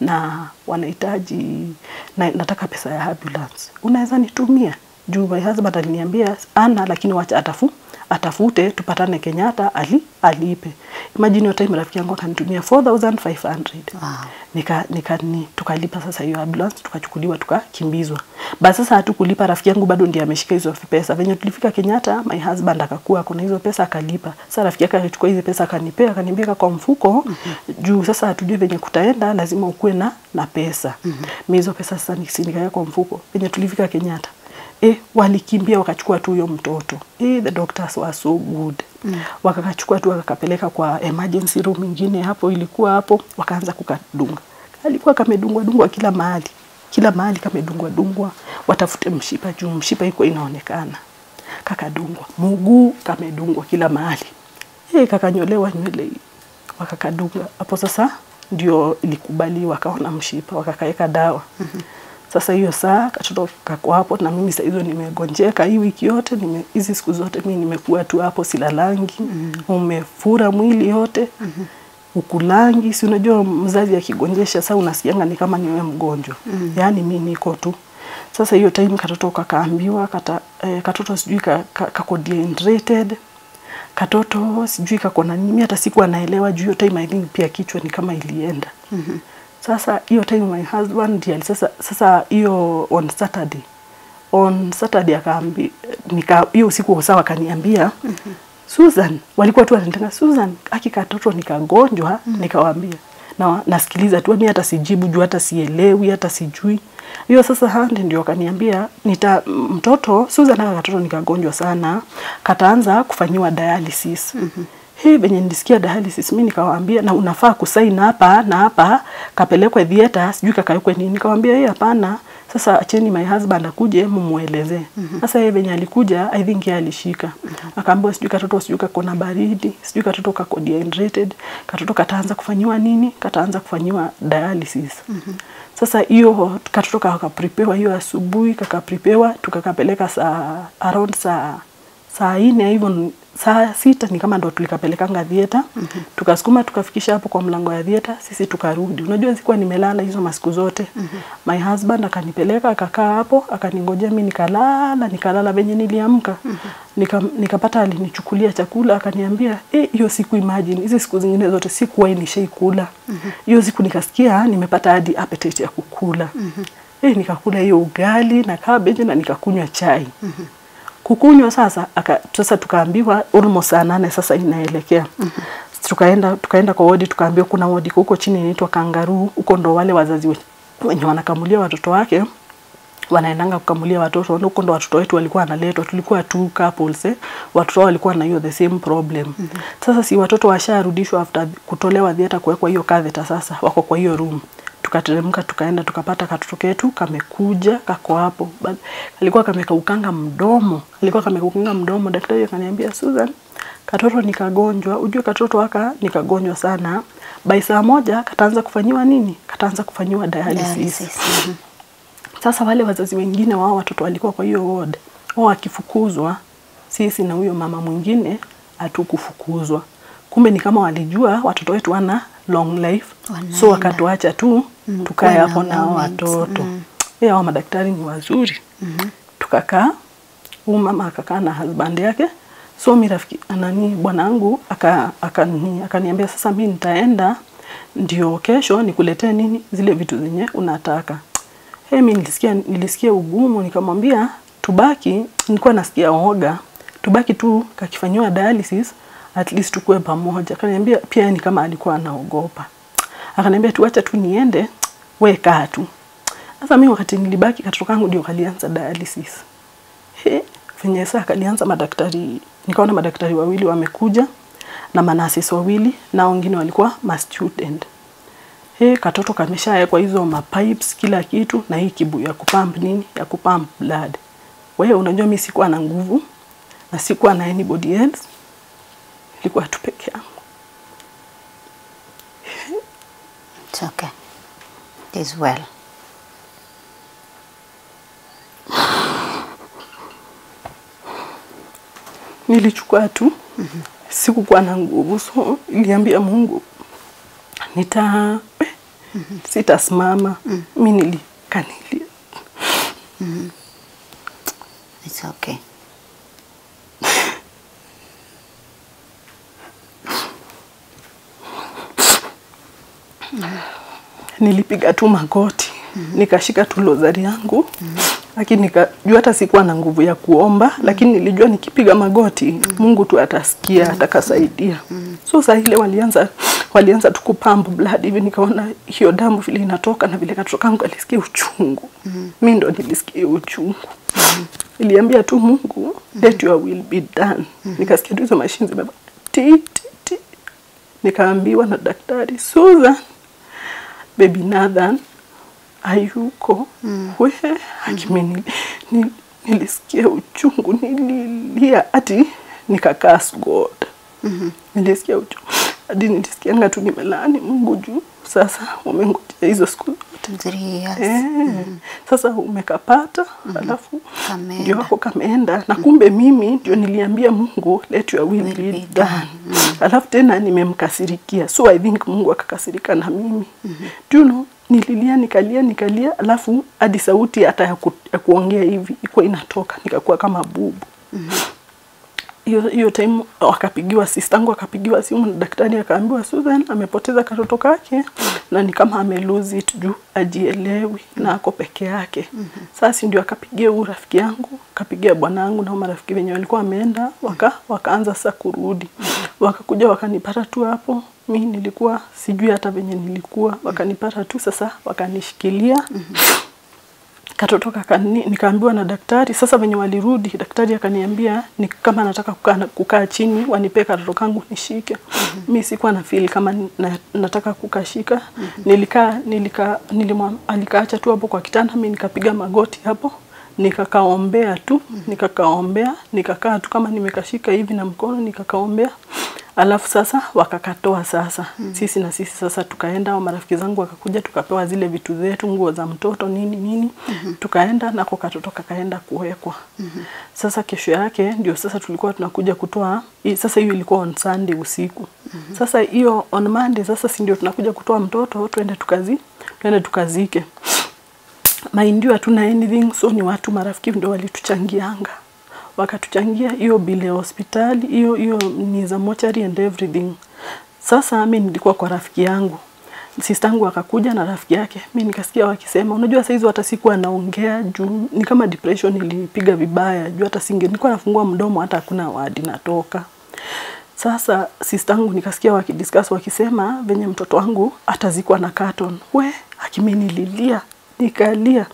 na wanahitaji na, nataka pesa ya ambulance. Unaweza nitumia? Juu my husband aliniambia ana lakini wacha atafu atafute tupatane Kenyatta ali alipe imagine time rafiki yangu akanitumia 4500 Wow. nika, nika ni, tukalipa sasa hiyo ambulance tukachukuliwa tukakimbizwa. Basi sasa hatukulipa, rafiki yangu bado ndiye ameshika hizo pesa. Venye tulifika Kenyatta, my husband akakuwa kuna hizo pesa akalipa. Sasa rafiki yake akachukua hizo pesa akanipea, akaniambia kwa mfuko mm -hmm. juu sasa hatujui venye kutaenda, lazima ukuwe na na pesa. Mimi hizo pesa sasa nikaweka kwa mfuko. Venye tulifika Kenyatta eh, walikimbia wakachukua tu huyo mtoto. Eh, the doctors were so good. Mm. wakakachukua tu wakakapeleka kwa emergency room ingine hapo ilikuwa hapo wakaanza kukadunga. Alikuwa kamedungwa dungwa kila mahali. Kila mahali kamedungwa dungwa. Watafute mshipa juu mshipa iko inaonekana. Kakadungwa. Mguu kamedungwa kila mahali. Eh, kakanyolewa nywele wakakadunga. Hapo sasa ndio ilikubaliwa wakaona mshipa wakakaeka dawa. Mm-hmm. Sasa hiyo saa katoto kako hapo na mimi saa hizo nimegonjeka hii wiki yote nime hizi siku zote mimi nimekuwa tu hapo silalangi mm -hmm. umefura mwili yote mm -hmm. ukulangi si unajua mzazi akigonjesha saa unasikianga ni kama niwe mgonjwa mm -hmm. yaani mi niko tu sasa hiyo time katoto kakaambiwa kata, eh, katoto sijui kako ka, kako dehydrated katoto sijui kako na nini, mimi hata sikuwa naelewa juu hiyo time I think pia kichwa ni kama ilienda. mm -hmm. Sasa hiyo time my husband ndiye sasa sasa hiyo on Saturday on Saturday akaambi nika hiyo usiku sawa akaniambia mm -hmm. Susan walikuwa tu wanataka Susan aki katoto nikagonjwa mm -hmm. nikawaambia na nasikiliza tu mimi hata sijibu juu hata sielewi hata sijui hiyo sasa handi ndio akaniambia nita mtoto Susan aka katoto nikagonjwa sana kataanza kufanyiwa dialysis mm -hmm. Hii venye nilisikia dialysis mimi nikawaambia na unafaa kusaini hapa na hapa kapelekwe theater sijui kakawekwe nini. Nikawaambia yeye, hapana. Sasa acheni my husband akuje mumuelezee sasa yeye venye alikuja i think yeye alishika. Mm -hmm. akaambiwa sijui katoto sijui kako na baridi sijui katoto kako dehydrated katoto kataanza kufanyiwa nini kataanza kufanyiwa dialysis. Mm -hmm. sasa hiyo katoto prepare hiyo asubuhi kakapripewa tukakapeleka saa around saa saa nne hivyo saa sita ni kama ndo tulikapelekanga theater mm-hmm. tukasukuma tukafikisha hapo kwa mlango ya theater sisi tukarudi unajua sikuwa nimelala hizo masiku zote mm-hmm. my husband akanipeleka akakaa hapo akaningojea mi nikalala nikalala venye niliamka mm-hmm. nika, nikapata alinichukulia chakula akaniambia "Eh, hiyo siku imagine hizi siku zingine zote sikuwahi nishaikula hiyo mm-hmm. siku nikasikia nimepata hadi appetite ya kukula mm-hmm. eh, nikakula hiyo ugali na cabbage na nikakunywa chai mm-hmm kukunywa sasa aka, sasa tukaambiwa almost saa nane sasa inaelekea mm-hmm. tukaenda tukaenda kwa wodi tukaambiwa kuna wodi huko chini inaitwa kangaruu huko ndo wale wazazi wenye wanakamulia watoto wake wanaendanga kukamulia watoto huko ndo watoto wetu walikuwa wanaletwa tulikuwa two couples eh. watoto wao walikuwa na hiyo the same problem mm-hmm. sasa si watoto washarudishwa after kutolewa theater kuwekwa hiyo catheter sasa wako kwa hiyo room tukateremka tukaenda tukapata katoto ketu kamekuja kako hapo alikuwa kamekaukanga mdomo alikuwa kamekaukanga mdomo daktari akaniambia Susan katoto ni kagonjwa ujue katoto aka ni kagonjwa sana by saa moja kataanza kufanyiwa nini kataanza kufanyiwa dialysis, Dialysis, mhm. sasa wale wazazi wengine wao watoto walikuwa kwa hiyo ward, wao wakifukuzwa, sisi na huyo mama mwingine hatukufukuzwa. Kumbe ni kama walijua watoto wetu wana long life, Wanaenda. so wakatuacha tu Mm, tukae hapo na watoto. mm. Hao madaktari ni wazuri. Tukakaa, huyu mama akakaa na husband yake. So mi rafiki nani bwanangu aka akani akaniambia sasa mi nitaenda ndio kesho nikuletee nini zile vitu zenye unataka. Hey, mi nilisikia nilisikia ugumu nikamwambia tubaki, nilikuwa nasikia oga. Tubaki tu kakifanyiwa dialysis at least tukue pamoja. Akaniambia pia ni kama alikuwa anaogopa. Akaniambia tuacha tu niende, we kaa tu. Sasa mimi wakati nilibaki katoto kangu ndio kalianza dialysis. He, venye saa kalianza madaktari, nikaona madaktari wawili wamekuja na manasis wawili na wengine walikuwa ma student. He, katoto kameshawekwa hizo mapipes kila kitu na hii kibu ya kupump nini ya kupump blood. Wewe unajua mimi sikuwa na nguvu na sikuwa na anybody else, nilikuwa tu peke yangu. Okay. Is well. nilichukua tu mm-hmm. sikukuwa na nguvu so iliambia mungu nita eh, mm-hmm. sitasimama mm-hmm. mi nilikanilia It's okay. nilipiga tu magoti mm-hmm. nikashika tu lozari yangu mm-hmm. lakini nikajua hata sikuwa na nguvu ya kuomba mm-hmm. lakini nilijua nikipiga magoti mm-hmm. mungu tu atasikia mm-hmm. atakasaidia mm-hmm. so saa ile walianza walianza tu kupambu blood hivi nikaona hiyo damu vile inatoka na vile katoka kangu alisikia uchungu mm-hmm. mimi ndo nilisikia uchungu mm-hmm. iliambia tu mungu mm-hmm. let your will be done mm-hmm. nikasikia tu hizo mashine zimeba ti ti ti nikaambiwa na daktari Susan baby Nathan hayuko mm. we akimi mm. nil, nilisikia uchungu nililia hati nikakaa God mm-hmm. nilisikia uchungu hadi nilisikianga tu nimelaani Mungu juu sasa wamengojea hizo siku Three years. Eh, sasa umekapata alafu ndio wako kameenda. Na kumbe mimi ndio niliambia Mungu let your will, Will be, done, done, Mm. alafu tena nimemkasirikia. So I think Mungu akakasirika na mimi. Do you know nililia nikalia nikalia alafu hadi sauti hata ya, ku, ya kuongea hivi iko inatoka. Nikakuwa kama bubu. Hiyo hiyo time wakapigiwa sistangu akapigiwa simu na daktari akaambiwa Susan amepoteza katoto kake na ni kama ame lose it juu ajielewi na ako peke yake. Sasa ndio akapigia huyu rafiki yangu, akapigia bwanangu na marafiki wenye walikuwa wameenda waka, wakaanza sasa kurudi. Wakakuja wakanipata tu hapo. Mi nilikuwa sijui hata venye nilikuwa, wakanipata tu sasa wakanishikilia katoto kani, nikaambiwa na daktari. Sasa venye walirudi, daktari akaniambia ni kama nataka kukaa, kukaa chini wanipe katoto kangu nishike. mm-hmm. Mi sikuwa na feel kama na, nataka kukashika. mm-hmm. Nilikaa nilika, nilimwa, alikaacha tu hapo kwa kitanda, mi nikapiga magoti hapo nikakaombea tu, nikakaombea, nikakaa tu kama nimekashika hivi na mkono nikakaombea. Alafu sasa wakakatoa sasa mm. Sisi na sisi sasa tukaenda, marafiki zangu wakakuja, tukapewa zile vitu zetu, nguo za mtoto nini nini mm -hmm. Tukaenda nako katoto kakaenda kuwekwa mm -hmm. Sasa kesho yake ndio sasa tulikuwa tunakuja kutoa sasa, hiyo ilikuwa on Sunday usiku mm -hmm. Sasa hiyo on Monday sasa, si ndio tunakuja kutoa mtoto, twende tukazi twende tukazike maindio hatuna anything, so ni watu marafiki ndio walituchangianga wakatuchangia hiyo bili ya hospitali hiyo hiyo ni za mochari and everything. Sasa mimi nilikuwa kwa rafiki yangu sistangu akakuja na rafiki yake, mi nikasikia wakisema, unajua saizi hata sikuwa naongea juu ni kama depression ilipiga vibaya, juu hata singe nilikuwa nafungua mdomo hata hakuna wadi natoka. Sasa sistangu nikasikia wakidiscuss wakisema venye mtoto wangu atazikwa na carton. We, akimenililia nikalia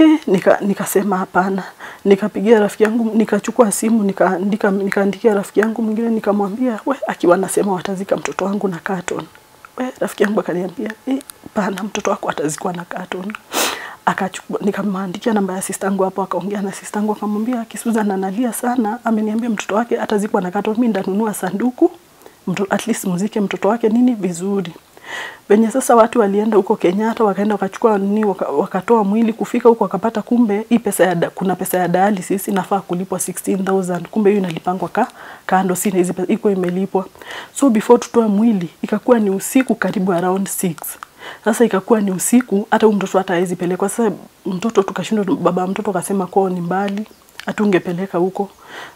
he, nika, nikasema hapana. Nikapigia rafiki yangu, nikachukua simu nikaandika, nikaandikia rafiki yangu mwingine nikamwambia, we, akiwa nasema watazika mtoto wangu na carton. We, rafiki yangu akaniambia eh, pana mtoto wako atazikwa na carton. Akachukua, nikamwandikia namba ya sistangu hapo, akaongea na sistangu akamwambia, Kisuzan analia sana, ameniambia mtoto wake atazikwa na carton, mimi ndanunua sanduku mtu, at least muzike mtoto wake nini vizuri. Venye sasa watu walienda huko Kenyatta wakaenda wakachukua nini waka, wakatoa mwili kufika huko wakapata kumbe hii pesa ya da, kuna pesa ya dialysis inafaa kulipwa 16000 kumbe hiyo inalipangwa ka kando sina hizi pesa iko imelipwa. So before tutoe mwili ikakuwa ni usiku karibu around 6. Sasa ikakuwa ni usiku hata huyu mtoto hata hawezi pelekwa. Sasa mtoto tukashindwa, baba mtoto akasema kwao ni mbali, hatungepeleka huko.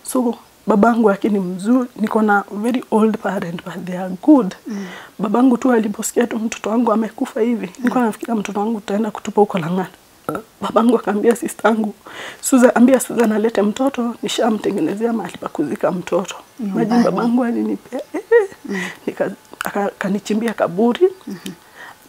So babangu yake ni mzuri, niko na very old parent but they are good. Mm. Babangu tu aliposikia tu mtoto wangu amekufa hivi, mm. nilikuwa nafikiria mtoto wangu tutaenda kutupa huko Lang'ata. Babangu akaambia sistangu, Susan, ambia Susan alete mtoto, nishamtengenezea mahali pa kuzika mtoto. Imagine babangu alinipea eh, mm. nika aka- akanichimbia kaburi mm -hmm.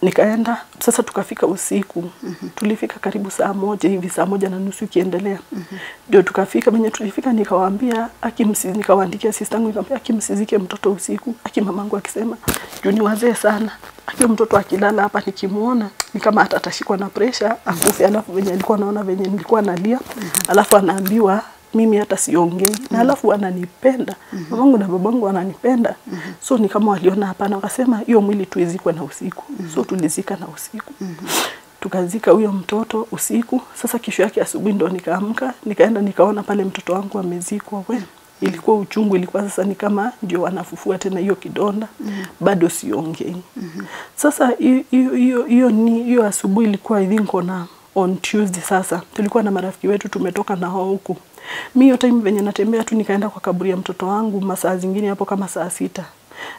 Nikaenda sasa, tukafika usiku mm -hmm. Tulifika karibu saa moja hivi, saa moja na nusu ikiendelea ndio mm -hmm. Tukafika venye tulifika, nikawaambia akimsi, nikawaandikia sistangu, nikamwambia akimsizike mtoto usiku, aki mamangu akisema juu ni wazee sana, akiwa mtoto akilala hapa nikimuona ni kama hata atashikwa na presha akufe. Alafu venye alikuwa naona venye nilikuwa nalia -hmm. Alafu anaambiwa mimi hata siongei na alafu ananipenda mm -hmm. mamangu na babangu wananipenda mm -hmm. so ni kama waliona hapana, wakasema hiyo mwili tuizikwe na usiku mm -hmm. so tulizika na usiku mm -hmm. tukazika huyo mtoto usiku. Sasa kesho yake asubuhi ndo nikaamka nikaenda nikaona pale mtoto wangu amezikwa. We, ilikuwa uchungu, ilikuwa sasa ni kama ndio wanafufua tena hiyo kidonda mm -hmm. bado siongei mm -hmm. Sasa hiyo hiyo ni hiyo asubuhi ilikuwa I think on on Tuesday. Sasa tulikuwa na marafiki wetu tumetoka na hao huku mi hiyo time venye natembea tu nikaenda kwa kaburi ya mtoto wangu masaa zingine hapo kama saa sita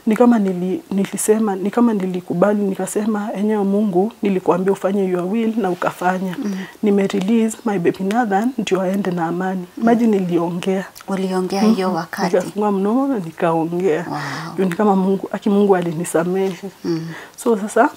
ni kama nili, nilisema ni kama nilikubali nikasema enyewe Mungu nilikuambia ufanye your will na ukafanya mm. nime release my baby Nathan ndio aende na amani Maji niliongea Uliongea hiyo -hmm. wakati nikafungua mdomo na nikaongea Wow. Ni kama Mungu aki Mungu alinisamehe Mm. so sasa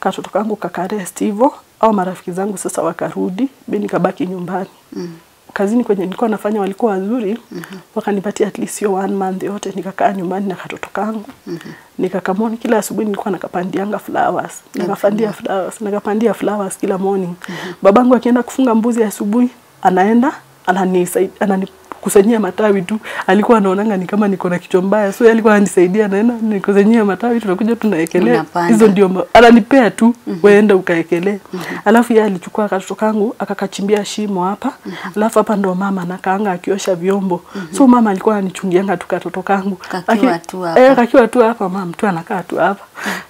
katoto kangu kakarest hivyo au marafiki zangu sasa wakarudi mimi nikabaki nyumbani Mm. Kazini kwenye nilikuwa nafanya walikuwa wazuri mm-hmm. wakanipatia at least hiyo one month yote nikakaa nyumbani na katoto kangu mm-hmm. nikakamoni kila asubuhi nilikuwa nakapandianga flowers nakapandia flowers nakapandia flowers kila morning mm-hmm. babangu akienda kufunga mbuzi asubuhi anaenda ananisaidia ananikusanyia matawi tu alikuwa anaonanga ni kama niko na kichwa mbaya so alikuwa ananisaidia naenda nikusanyia matawi tunakuja tunaekelea hizo ndio ananipea tu mm -hmm. weenda -hmm. alafu yeye alichukua katoto kangu akakachimbia shimo hapa mm -hmm. alafu hapa ndo mama nakaanga akiosha vyombo Mm -hmm. so mama alikuwa anichungianga tu katoto kangu Kakiwa tu hapa. eh, kakiwa tu hapa mama tu anakaa tu hapa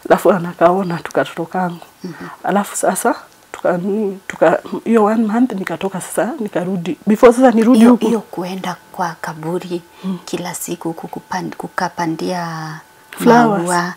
alafu anakaona tu katoto kangu Mm -hmm. alafu sasa tuka hiyo one month nikatoka sasa nikarudi before sasa nirudi huko huku hiyo kuenda kwa kaburi hmm. kila siku kukupand, kukapandia Flowers. maua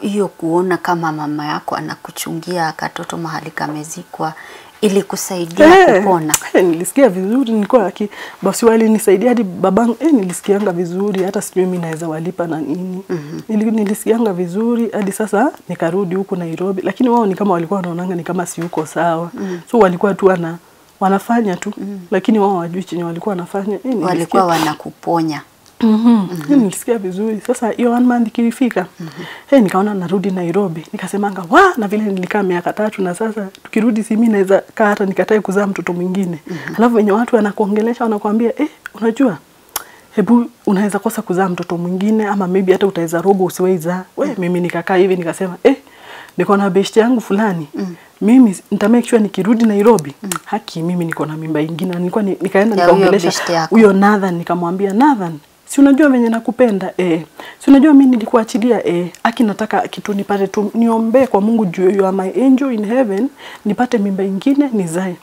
hiyo kuona kama mama yako anakuchungia katoto mahali kamezikwa ili kusaidia Eh, kupona eh, nilisikia vizuri, nilikuwa aki bosi walinisaidia hadi babangu eh, nilisikianga vizuri, hata sijui mimi naweza walipa na nini mm -hmm. nilisikianga vizuri hadi sasa nikarudi huku Nairobi, lakini wao ni kama walikuwa wanaonanga ni kama si uko sawa mm. so walikuwa tu wana wanafanya tu mm. lakini wao wajui chenye walikuwa wanafanya Eh, walikuwa wanakuponya Mhm. -hmm. nilisikia vizuri. Sasa hiyo one month ikifika, hey, nikaona narudi Nairobi. Nikasemanga, wa na vile nilikaa miaka tatu na sasa tukirudi si mimi naweza kaa hata nikatae kuzaa mtoto mwingine. Mm -hmm. Alafu wenye watu wanakuongelesha wanakuambia, eh, unajua hebu unaweza kosa kuzaa mtoto mwingine ama maybe hata utaweza rogo Mm zaa. We, mimi nikakaa hivi nikasema, eh, niko na best yangu fulani. Mm -hmm Mimi nita make sure nikirudi Nairobi, mm. haki mimi niko na mimba ingine. Nilikuwa nikaenda nikaongelesha huyo Nathan nikamwambia Nathan, si unajua venye nakupenda eh. Si unajua mimi nilikuachilia eh. Aki nataka kitu nipate tu niombee kwa Mungu juu you are my angel in heaven, nipate mimba ingine nizae.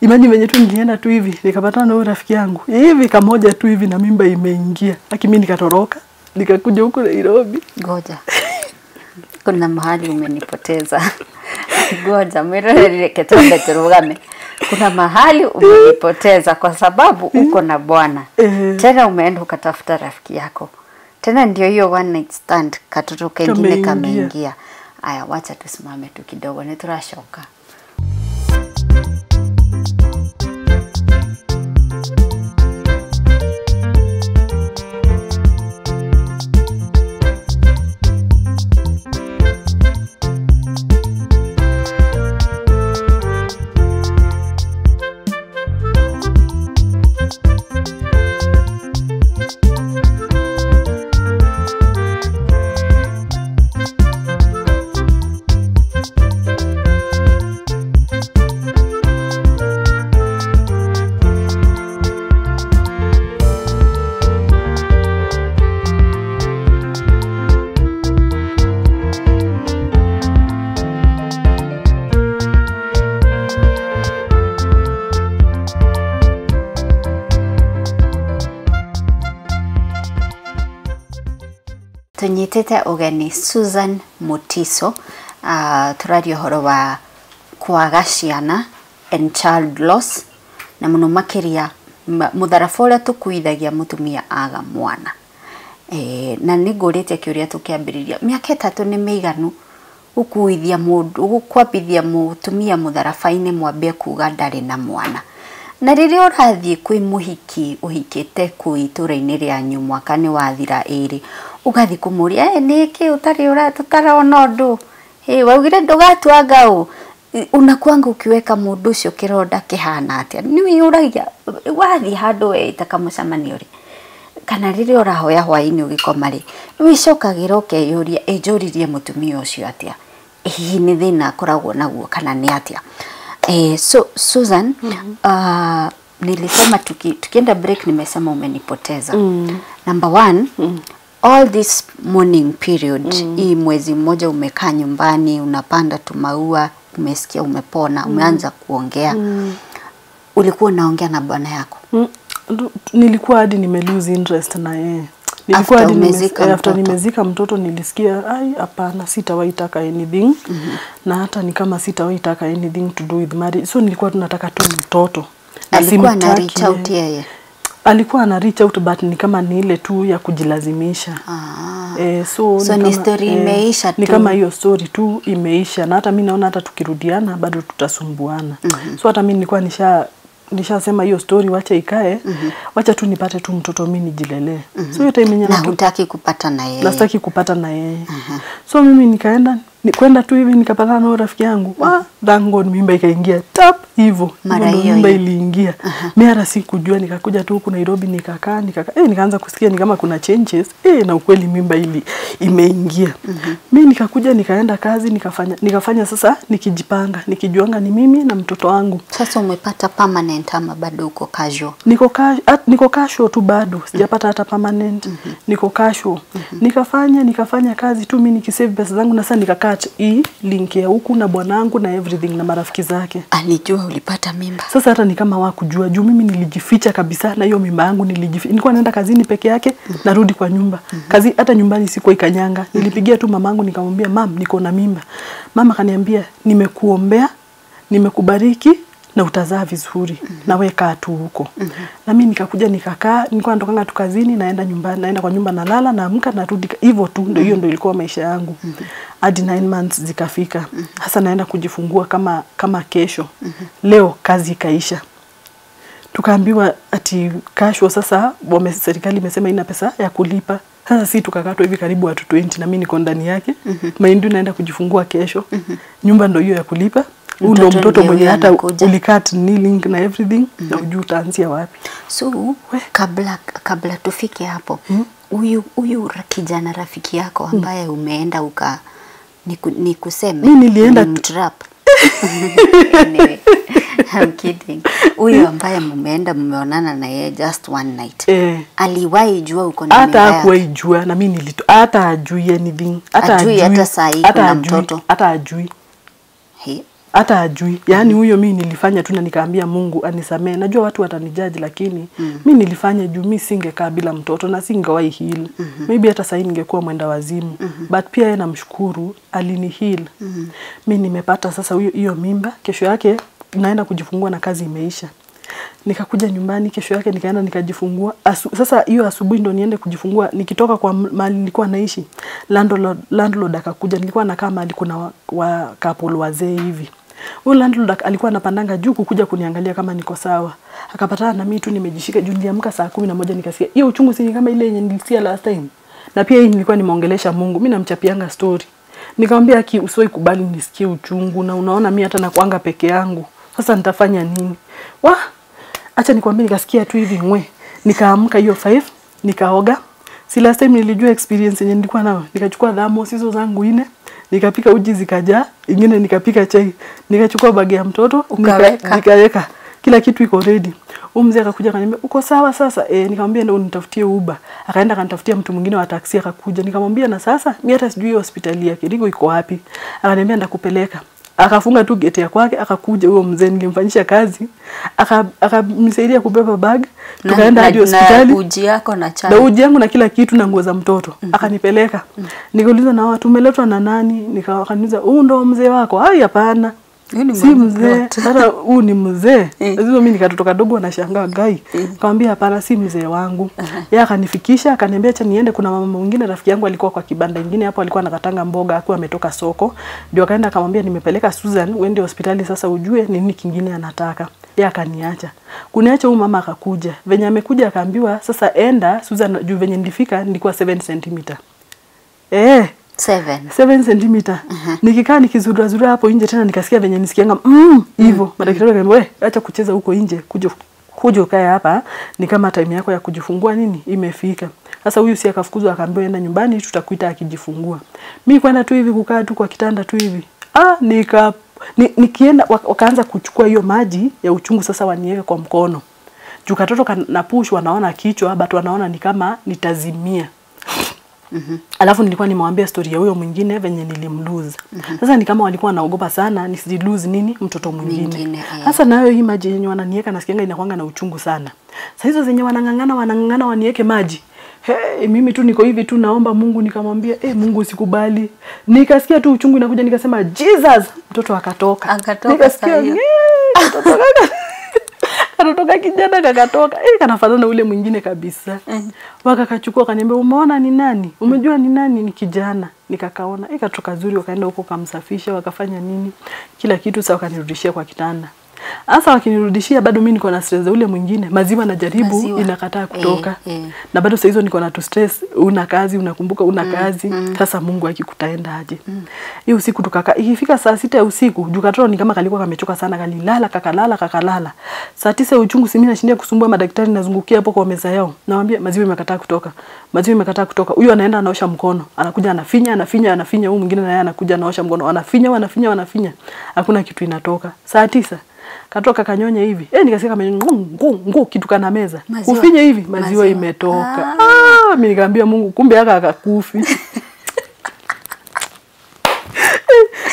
Imagine venye tu nilienda tu hivi nikapatana na rafiki yangu hivi kamoja tu hivi na mimba imeingia. Aki mimi nikatoroka nikakuja huko Nairobi. ngoja kuna mahali umenipoteza ngoja mwirorerire ketonde turugame kuna mahali umejipoteza kwa sababu uko na bwana. Tena umeenda ukatafuta rafiki yako. Tena ndio hiyo one night stand katoto kengine Kameingia. aya wacha tusimame tu kidogo niturashoka tunyitite ũgeni Susan Mutiso uh, tũraria ũhoro wa kwaga ciana and child loss na mũno makĩria mũtharaba ũrĩa tũkuithagia mũtumia aga mwana. e, na nä ngå rä te kä å nĩ mĩiganu gukuithia mundu kwambithia mutumia mutharabaini mwambie kuga ndarĩ na mwana. Na rĩrĩa ũrathiĩ kwĩ mũhiki ũhikĩte kũ itũra-inĩ rĩanyu mwaka nĩ wathira ĩrĩ ũgathiĩ e "Eh, utari ura tutara tũtarona ũndũ? Hey, waugire ndũgatuanga ũ unakuanga ukiweka mũndũ ũcio kĩronda kĩhana atĩa? Nĩ ũragia wathiĩ handũ weĩte kamũcemanio rĩ kana rĩrĩa ũrahoya hwaĩ-inĩ ũgĩkoma rĩ wĩcokagĩra ũkeyũria ĩnjũririe mũtumia ũcio atĩa? Hihi nĩ thĩna akoragwo naguo kana nĩ atĩa? Eh, so, Susan uh, nilisema tuki, tukienda break nimesema umenipoteza Mm. number one all this morning period mm. hii mwezi mmoja umekaa nyumbani unapanda tumaua umesikia umepona umeanza kuongea. Mm. ulikuwa unaongea na bwana yako? Mm, nilikuwa hadi nime lose interest na yeye. Nilikuwa After hadi nimezika eh, after mtoto. nimezika mtoto nilisikia ai hapana sitawahi taka anything. Na hata ni kama sitawahi taka anything to do with marriage. So nilikuwa tunataka tu mtoto. Alikuwa na reach out yeye. Alikuwa ana reach out but ni kama ni ile tu ya kujilazimisha Ah. Eh, so, So ni kama, story imeisha tu. ni kama hiyo story tu imeisha na hata mimi naona hata tukirudiana bado tutasumbuana Mm -hmm. so hata mimi nilikuwa nisha nishasema hiyo story wacha ikae mm -hmm. wacha tu nipate tu mtoto mimi nijilelee so hiyo time yenyewe na hutaki kupata na yeye nastaki kupata na yeye so mimi nikaenda ni, kwenda tu hivi nikapatana na rafiki yangu. Wa thank God mimba ikaingia. Tap hivyo mimba iliingia. Mimi hata sikujua nikakuja tu huku Nairobi nikakaa nikakaa. Eh, nikaanza kusikia ni kama kuna changes. Eh, na ukweli mimba ili imeingia. Mi nikakuja nikaenda kazi nikafanya nikafanya sasa nikijipanga nikijuanga ni mimi na mtoto wangu. Sasa umepata permanent ama bado uko casual? Niko casual niko casual tu bado. Sijapata hata permanent. Niko casual. Nikafanya nikafanya kazi tu mimi nikisave pesa zangu na sasa nikakaa hii link ya huku na bwanangu na everything na marafiki zake. Alijua ulipata mimba. Sasa hata ni kama wakujua juu mimi nilijificha kabisa na hiyo mimba yangu nilijificha nilikuwa naenda kazini peke yake mm -hmm. narudi kwa nyumba. Mm -hmm. kazi hata nyumbani sikuwa ikanyanga. Nilipigia tu mamangu nikamwambia mam niko na mimba. Mama kaniambia nimekuombea nimekubariki na utazaa vizuri mm -hmm. na we kaa tu huko na mimi nikakuja nikakaa nilikuwa natokanga tu kazini naenda nyumbani naenda kwa nyumba nalala naamka narudi hivyo tu ndio hiyo ndio ilikuwa maisha yangu hadi 9 months zikafika mm -hmm. hasa naenda kujifungua kama kama kesho mm -hmm. leo kazi ikaisha tukaambiwa ati kashwa sasa wame, serikali imesema ina pesa ya kulipa sasa si tukakatwa hivi karibu watu 20 na mimi niko ndani yake mm -hmm. maindu naenda kujifungua kesho mm -hmm. nyumba ndo hiyo ya kulipa ndo Mtoto mwenye hata ulikat kneeling na everything mm. na ujuu utaanzia wapi so we? kabla kabla tufike hapo huyu huyu ra- kijana rafiki yako ambaye umeenda uka niku, nikuseme mimi nilienda ulimtrap. anyway, I'm kidding. huyu ambaye mmeenda mmeonana na yeye just one night eh aliwahi jua uko na hata hakuwahi jua na mimi nilito hata ajui anything hata Ajui hata saa hii kuna mtoto. hata ajui hata ajui yaani huyo mi nilifanya tu na nikaambia mungu anisamee najua watu watanijaji lakini mi nilifanya juu mi singekaa bila mtoto na singewahi heal. Mm -hmm. maybe hata sahii ningekuwa mwenda wazimu. Mm -hmm. but pia yeye namshukuru alini heal. Mm -hmm. mi nimepata sasa huyo hiyo mimba. Kesho yake naenda kujifungua na kazi imeisha. Nikakuja nyumbani kesho yake nikaenda nikajifungua. Asu, sasa hiyo asubuhi ndo niende kujifungua. Nikitoka kwa mahali nilikuwa naishi landlord, landlord akakuja. Nilikuwa nakaa mahali kuna wa, wa couple wazee hivi huyu landlord alikuwa anapandanga juu kukuja kuniangalia kama niko sawa. Akapatana na mimi tu nimejishika juu niliamka saa kumi na moja nikasikia. Hiyo uchungu si kama ile yenye nilisikia last time. Na pia hii nilikuwa nimeongelesha Mungu mimi namchapianga story. Nikamwambia aki usiwahi kubali nisikie uchungu na unaona mimi hata nakuanga peke yangu. Sasa nitafanya nini? Wa acha nikwambie nikasikia tu hivi ngwe. Nikaamka hiyo 5 nikaoga. Si last time nilijua experience yenye nilikuwa nayo. Nikachukua dhamo hizo zangu ine nikapika uji zikajaa ingine nikapika chai. Nikachukua bagi ya mtoto Ukaweka. nikaweka. Kila kitu iko ready. Huyu mzee akakuja akaniambia uko sawa sasa? Eh nikamwambia ndio nitafutie uba akaenda akanitafutia mtu mwingine wa taksi akakuja. Nikamwambia na sasa mimi hata sijui hospitali yake niko iko wapi. Akaniambia ndakupeleka akafunga tu geti ya kwake akakuja huyo mzee nilimfanyisha kazi aka- akamsaidia kubeba bag tukaenda na- hadi na hospitali. uji yako na chai. Na uji yangu na kila kitu na nguo za mtoto. Mm -hmm. akanipeleka. Mm -hmm. nikauliza na watu umeletwa na nani? Nikawakaniza huu ndo mzee wako? Ai hapana si mzee. hata huu ni mzee. Eh. lazima mimi nikatoto kadogo anashangaa gai. Nikamwambia hapana si mzee wangu. Yeye akanifikisha akaniambia acha niende. Kuna mama mwingine rafiki yangu alikuwa kwa kibanda kingine hapo alikuwa anakatanga mboga akiwa ametoka soko. Ndio akaenda akamwambia nimepeleka Susan uende hospitali sasa ujue nini kingine anataka. Yeye akaniacha. Kuniacha huyu mama akakuja. Venye amekuja akaambiwa sasa enda Susan juu venye nilifika nilikuwa 7 cm eh seven. 7 cm nikikaa nikizurazura hapo nje tena nikasikia venye nisikianga mm, hivyo madaktari wakaniambia "Wewe acha kucheza huko nje kuja kuja ukae hapa. Ni kama time yako ya kujifungua nini imefika. Sasa huyu si akafukuzwa akaambiwa enda nyumbani tutakuita akijifungua. Mi kwenda tu hivi kukaa tu kwa kitanda tu hivi. Ah nika ni, nikienda wakaanza kuchukua hiyo maji ya uchungu sasa waniweke kwa mkono. Juu katoto kanapushwa, naona wanaona kichwa but wanaona ni kama nitazimia Alafu nilikuwa nimwambia story ya huyo mwingine venye nilimlose. Mm -hmm. Sasa ni kama walikuwa wanaogopa sana nisilose nini mtoto mwingine. Sasa yeah. Nayo hii maji yenye wananiweka nasikianga inakuanga na uchungu sana. Sasa hizo zenye wanang'ang'ana wanang'ang'ana waniweke maji. Hey, mimi tu niko hivi tu naomba Mungu nikamwambia eh hey, Mungu usikubali. Nikasikia tu uchungu inakuja nikasema Jesus mtoto akatoka. Akatoka Nikasikia, mtoto hiyo. "Yeah, katoto kaka." kanatoka kijana kakatoka eh, kanafanana na ule mwingine kabisa. Mm. wakakachukua kaniambia umeona ni nani? Umejua ni nani? Ni kijana. Nikakaona. Eh, katoka zuri wakaenda huko kamsafisha wakafanya nini. Kila kitu sasa wakanirudishia kwa kitanda hasa wakinirudishia bado mi niko na stress ule mwingine. Maziwa najaribu Maziwa. inakataa kutoka. E, e. na bado saa hizo niko na tu stress una kazi unakumbuka una kazi. sasa Mungu akikutaenda aje? Hiyo usiku tukaka ikifika saa sita ya usiku Jukatoro ni kama kalikuwa kamechoka sana kalilala kakalala kakalala. Saa tisa ya uchungu simi nashindia kusumbua madaktari nazungukia hapo kwa meza yao. Nawambia maziwa imekataa kutoka. Maziwa imekataa kutoka. Huyu anaenda anaosha mkono. Anakuja anafinya anafinya anafinya. Huyu mwingine naye anakuja anaosha mkono. Anafinya anafinya anafinya hakuna kitu inatoka. Saa tisa katoka kanyonya hivi. Eh nikasikia kama ngu ngu ngu kitu kana meza. Kufinya hivi maziwa, Maziwa. imetoka. Ah. mimi nikamwambia Mungu kumbe haka akakufi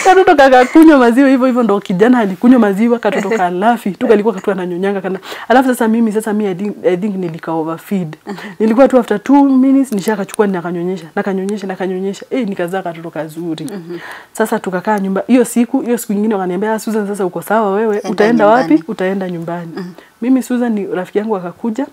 katoto kakakunywa maziwa hivyo hivyo, ndo kijana alikunywa maziwa, katoto kalafi tu kalikuwa katu ananyonyanga kana. Alafu sasa mimi sasa mimi I think, I think nilika overfeed. Nilikuwa tu after 2 minutes nishakachukua nakanyonyesha, nakanyonyesha, nakanyonyesha. Eh, nikazaa katoto kazuri. Sasa tukakaa nyumba. Hiyo siku, hiyo siku nyingine wakaniambia, "Ah, Susan sasa uko sawa wewe, Enda utaenda nyumbani." wapi? Utaenda nyumbani." Mimi Susan ni rafiki yangu akakuja,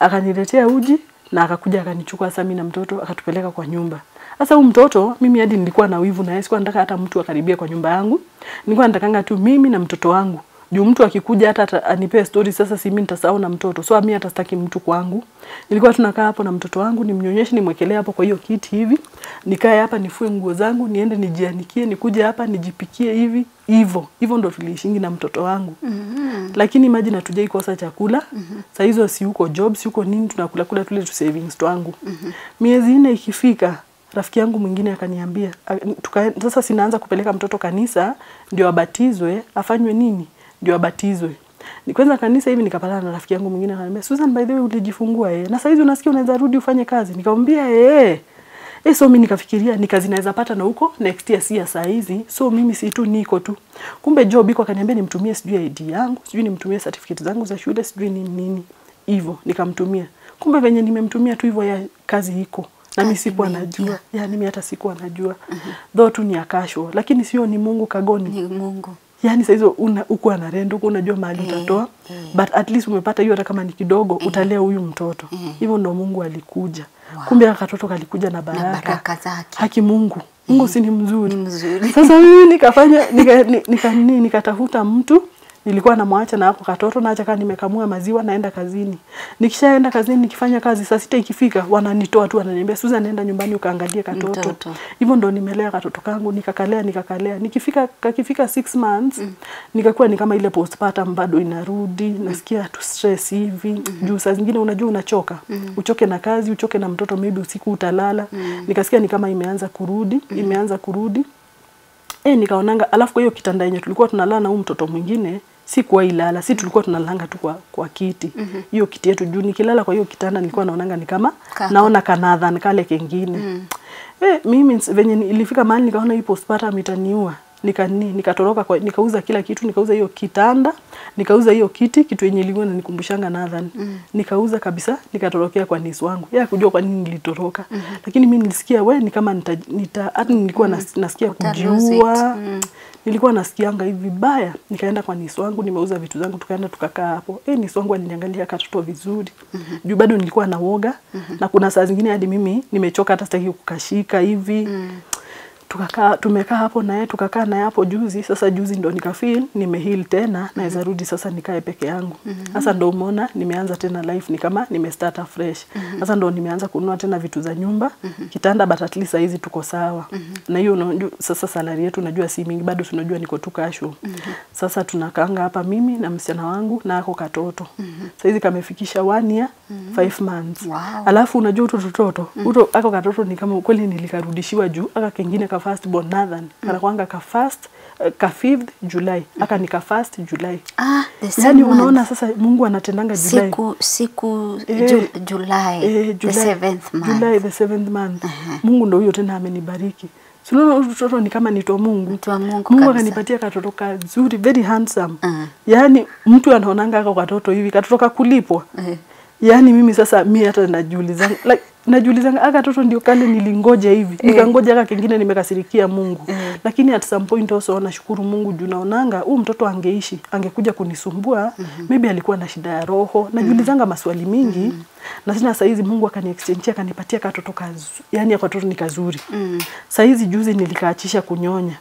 akaniletea uji na akakuja akanichukua sasa mimi na mtoto akatupeleka kwa nyumba. Sasa huyu mtoto mimi hadi nilikuwa na wivu na yeye, sikuwa nataka hata mtu akaribia kwa nyumba yangu. Nilikuwa natakanga tu mimi na mtoto wangu. Juu mtu akikuja hata ata- anipee story sasa si mimi nitasahau na mtoto. So mimi hata sitaki mtu kwangu. Nilikuwa tunakaa hapo na mtoto wangu nimnyonyeshe nimwekelee hapo kwa hiyo kiti hivi. Nikae hapa nifue nguo zangu, niende nijianikie, nikuje hapa nijipikie hivi. Hivyo. Hivyo ndo tuliishingi na mtoto wangu. mm -hmm. Lakini maji na tujai kosa chakula. mm -hmm. Saa hizo si huko job, si huko nini tunakula kula tule tu savings twangu. Miezi nne ikifika rafiki yangu mwingine akaniambia tuka, sasa sinaanza kupeleka mtoto kanisa ndio abatizwe afanywe nini? Ndio abatizwe. Kwanza kanisa hivi nikapatana na rafiki yangu mwingine akaniambia Susan by the way ulijifungua eh? Na saizi unasikia unaweza rudi ufanye kazi. Nikamwambia eh. Eh, so mimi nikafikiria ni kazi naweza pata na huko next year si ya saa hizi. So mimi si tu niko tu. Kumbe job iko akaniambia nimtumie sijui ID yangu sijui nimtumie certificate zangu za shule sijui nini nini. Hivyo nikamtumia. Kumbe venye nimemtumia tu hivyo ya kazi iko na mimi Kazi sikuwa najua. yani mimi hata sikuwa najua. Though tu ni akasho, lakini sio ni Mungu kagoni. Ni Mungu. yani saizo uko na rendo uko unajua mahali utatoa utatoa. mm. but at least umepata hiyo hata kama ni kidogo mm. utalea huyu mtoto. Hivyo ndo Mungu alikuja. Wow. kumbe akatoto kalikuja na baraka, Na baraka, zake. haki Mungu. Mungu si ni mzuri. Ni mzuri. sasa mimi nikafanya nika, nika, nika, ni- nikatafuta mtu nilikuwa namwacha na ako katoto naacha kaa nimekamua maziwa naenda kazini nikishaenda kazini nikifanya kazi saa sita ikifika wananitoa tu wananiambia Susan nenda nyumbani ukaangalie katoto hivyo ndo nimelea katoto kangu nikakalea nikakalea nikifika kakifika six months mm. nikakuwa ni kama ile postpartum bado inarudi mm. nasikia tu stress hivi mm. juu saa zingine unajua unachoka mm. uchoke na kazi uchoke na mtoto maybe usiku utalala mm. nikasikia ni kama imeanza kurudi mm. imeanza kurudi Eh, nikaonanga alafu kwa hiyo kitanda yenye tulikuwa tunalala na huyu mtoto mwingine si kwa ilala, si tulikuwa tunalanga tu kwa, kwa kiti hiyo -hmm. kiti yetu juu nikilala kwa hiyo kitanda nilikuwa naonanga ni kama Kako. naona kanadha kale kengine eh, mimi venye ilifika mahali nikaona hii postpartum itaniua nika ni- nikatoroka kwa nikauza kila kitu nikauza hiyo kitanda nikauza hiyo kiti kitu yenye ilikuwa inanikumbushanga Nathan nikauza kabisa nikatorokea kwa nisi wangu. Yeye kujua kwa nini nilitoroka. Mm. lakini mimi nilisikia we ni kama nita, nita hata nilikuwa nas, nasikia kujua. kujiua. Mm. nilikuwa nasikianga hivi vibaya. Nikaenda kwa nisi wangu nimeuza vitu zangu tukaenda tukakaa hapo. Eh nisi wangu aliniangalia katoto vizuri. Mm -hmm. juu bado nilikuwa na woga na kuna saa zingine hadi mimi nimechoka hata sitaki kukashika hivi tukakaa tumekaa hapo naye tukakaa naye hapo juzi. Sasa juzi ndo nikafeel nimeheal tena naweza rudi sasa nikae peke yangu. Sasa ndo umeona nimeanza tena life ni kama nimestart afresh. Sasa ndo nimeanza kununua tena vitu za nyumba kitanda but at least hizi tuko sawa. Na hiyo unajua sasa salary yetu unajua si mingi bado tunajua niko tu casual. Sasa tunakaanga hapa mimi na msichana wangu na ako katoto. Saizi kamefikisha one year five months. Wow. alafu unajua uto tototo uto ako katoto ni kama kweli nilikarudishiwa juu aka kengine ka first born Nathan kanakwanga ka first uh, ka 5th July. Aka ni ka first July. Ah, yani unaona sasa Mungu anatendanga July. Siku siku Eh, Ju, July, eh, the seventh month. July the seventh month. Mungu ndo huyo tena amenibariki. Si unaona huyu mtoto ni kama nitwa Mungu? Mtu wa Mungu Mungu akanipatia katoto kazuri very handsome. Uh -huh. yaani mtu anaonanga ako katoto hivi katoto kakulipwa Eh. Yaani mimi sasa mi hata najiulizanga like, najiulizanga aka toto ndio kale nilingoja hivi. Nikangoja aka kengine nimekasirikia Mungu. Lakini at some point also nashukuru Mungu juu naonanga huu mtoto angeishi angekuja kunisumbua maybe alikuwa na shida ya roho. Najiulizanga maswali mingi. Na sina saizi Mungu akaniexchange akanipatia katoto kazu yani katoto ni kazuri. Saizi juzi nilikaachisha kunyonya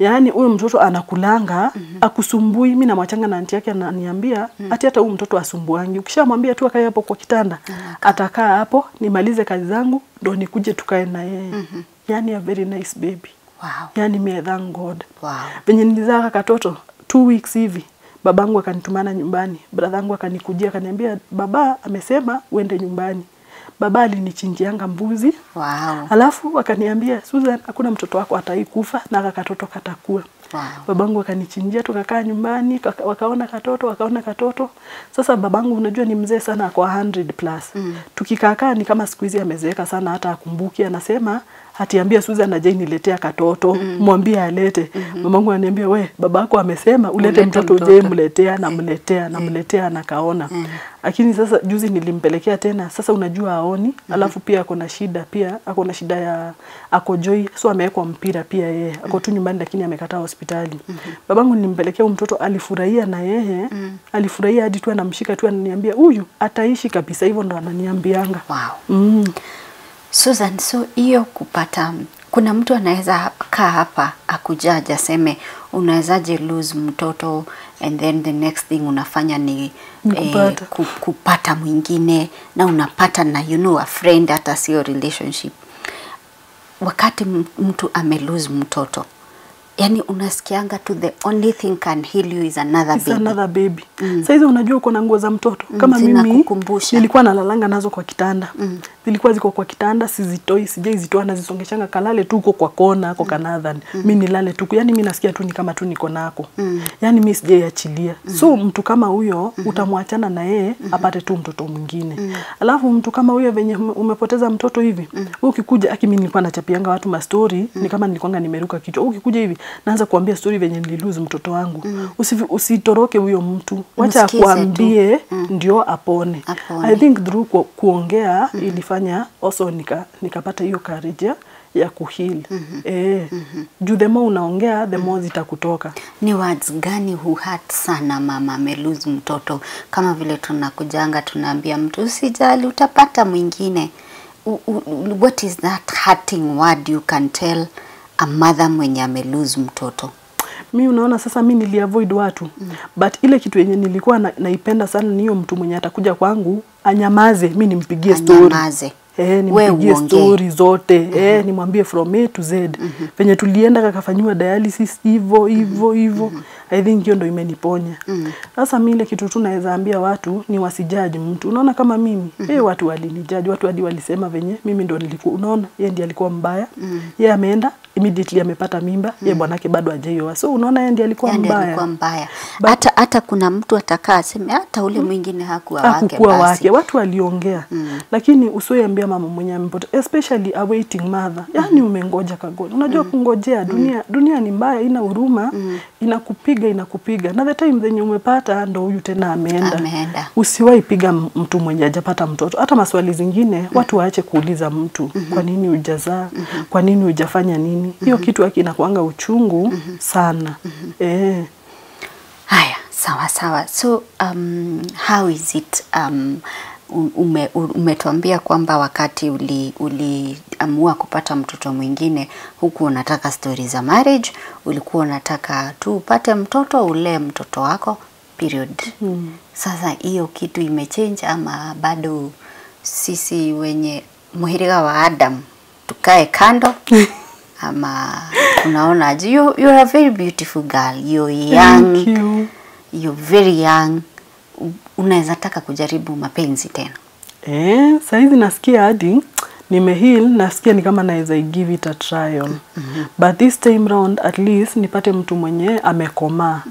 yaani huyu mtoto anakulanga mm -hmm. akusumbui mi namwachanga na anti yake ananiambia mm ati hata huyu mtoto asumbuangi ukishamwambia tu akae hapo kwa kitanda mm -hmm. atakaa hapo nimalize kazi zangu ndo nikuje tukae na yeye mm -hmm. yaani a very nice baby Wow. yaani me thank God Wow. venye nilizaa katoto two weeks hivi babangu akanitumana nyumbani bradhangu akanikujia akaniambia baba amesema uende nyumbani baba alinichinjianga mbuzi Wow. Alafu akaniambia Susan, hakuna mtoto wako atai kufa na kakatoto katakuwa. Wow. Babangu akanichinjia, tukakaa nyumbani, kaka- wakaona katoto, wakaona katoto. Sasa babangu unajua ni mzee sana kwa 100 plus. Mm. Tukikaakaa ni kama siku hizi amezeeka sana hata akumbuki, anasema hatiambia Susan aje niletea katoto mm. mwambie alete mm -hmm. mamangu ananiambia we babako amesema ulete mtoto mtoto. je mletea na mletea na mletea na kaona mm. lakini sasa juzi nilimpelekea tena sasa unajua aoni mm -hmm. alafu pia ako na shida pia ako na shida ya ako joy so amewekwa mpira pia yeye ako tu nyumbani lakini amekataa hospitali mm -hmm. babangu nilimpelekea mtoto alifurahia na yeye mm. alifurahia hadi tu anamshika tu ananiambia huyu ataishi kabisa hivyo ndo ananiambianga Wow. mm. Susan, so hiyo kupata, kuna mtu anaweza kaa hapa akujaji aseme unawezaje lose mtoto and then the next thing unafanya ni Ni kupata. eh, kupata mwingine na unapata na you know a friend hata sio relationship. Wakati mtu ame lose mtoto yani unasikianga tu the only thing can heal you is another It's baby. another baby. Mm. Saizi unajua uko na nguo za mtoto kama mimi zinakukumbusha. nilikuwa nalalanga nazo kwa kitanda zilikuwa ziko kwa kitanda sizitoi sijaizitoa nazisongeshanga kalale tu uko kwa kona ako kanadhan mm. mi nilale tu yani mi nasikia tu ni kama tu niko nako mm. yani mi sijaiachilia so mtu kama huyo utamwachana na yeye apate tu mtoto mwingine mm. alafu mtu kama huyo venye umepoteza mtoto hivi mm. ukikuja aki mi nilikuwa nachapianga watu mastori mm. ni kama nilikuwanga nimeruka kichwa ukikuja hivi naanza kuambia stori venye nililuzi mtoto wangu mm. Usivi- usitoroke huyo mtu wacha akuambie mm. ndio apone. Apone. I think through ku, kuongea ilifanya also nika nikapata hiyo courage ya- ya mm -hmm. Juu the more unaongea the more zitakutoka. Ni words gani huhat sana mama amelose mtoto? Kama vile tunakujanga tunaambia mtu usijali, utapata mwingine. U, u, what is that hurting word you can tell a mother mwenye amelose mtoto? Mi unaona sasa mi niliavoid watu mm. but ile kitu yenye nilikuwa na, naipenda sana ni hiyo mtu mwenye atakuja kwangu anyamaze, mi nimpigie story. Anyamaze. Eh, nimpigie story zote mm -hmm. eh, nimwambie from A to Z mm -hmm. venye tulienda kakafanyiwa dialysis hivyo hivyo hivyo I think hiyo ndo imeniponya sasa mm -hmm. mile kitu tu naweza ambia watu ni wasijaji mtu unaona kama mimi mm -hmm. eh, watu walinijaji watu hadi walisema venye mimi ndo nilikuwa unaona yeye ndiye alikuwa mbaya mm -hmm. yeye ameenda immediately amepata mimba mm. ye bwanake bado hajaioa so unaona yeye ndiye alikuwa mbaya alikuwa mbaya. Hata hata kuna mtu atakaa aseme hata ule mwingine hakuwa wake basi. wake watu waliongea mm. lakini usioambia mama mwenye amepota especially a waiting mother. Yani umengoja kagoni unajua kungojea dunia dunia ni mbaya ina huruma inakupiga inakupiga. Na the time zenye umepata ndo huyu tena ameenda. Ameenda. usiwahi piga mtu mwenye hajapata mtoto. Hata maswali zingine watu waache kuuliza mtu kwa nini hujazaa? Kwa nini hujafanya nini? Hiyo kitu haki inakuanga uchungu sana. Eh. Haya, sawa sawa. So um, how is it um, ume, umetuambia kwamba wakati uliamua uli kupata mtoto mwingine huku unataka stori za marriage, ulikuwa unataka tu upate mtoto ulee mtoto wako period. Mm. Sasa hiyo kitu imechange ama bado sisi wenye mhirika wa Adam tukae kando ama unaona you, you're a very beautiful girl you're young you you're very young unaweza taka kujaribu mapenzi tena Eh, saizi nasikia hadi nimeheal, nasikia ni kama naweza give it a trial. But this time round at least nipate mtu mwenye amekomaa.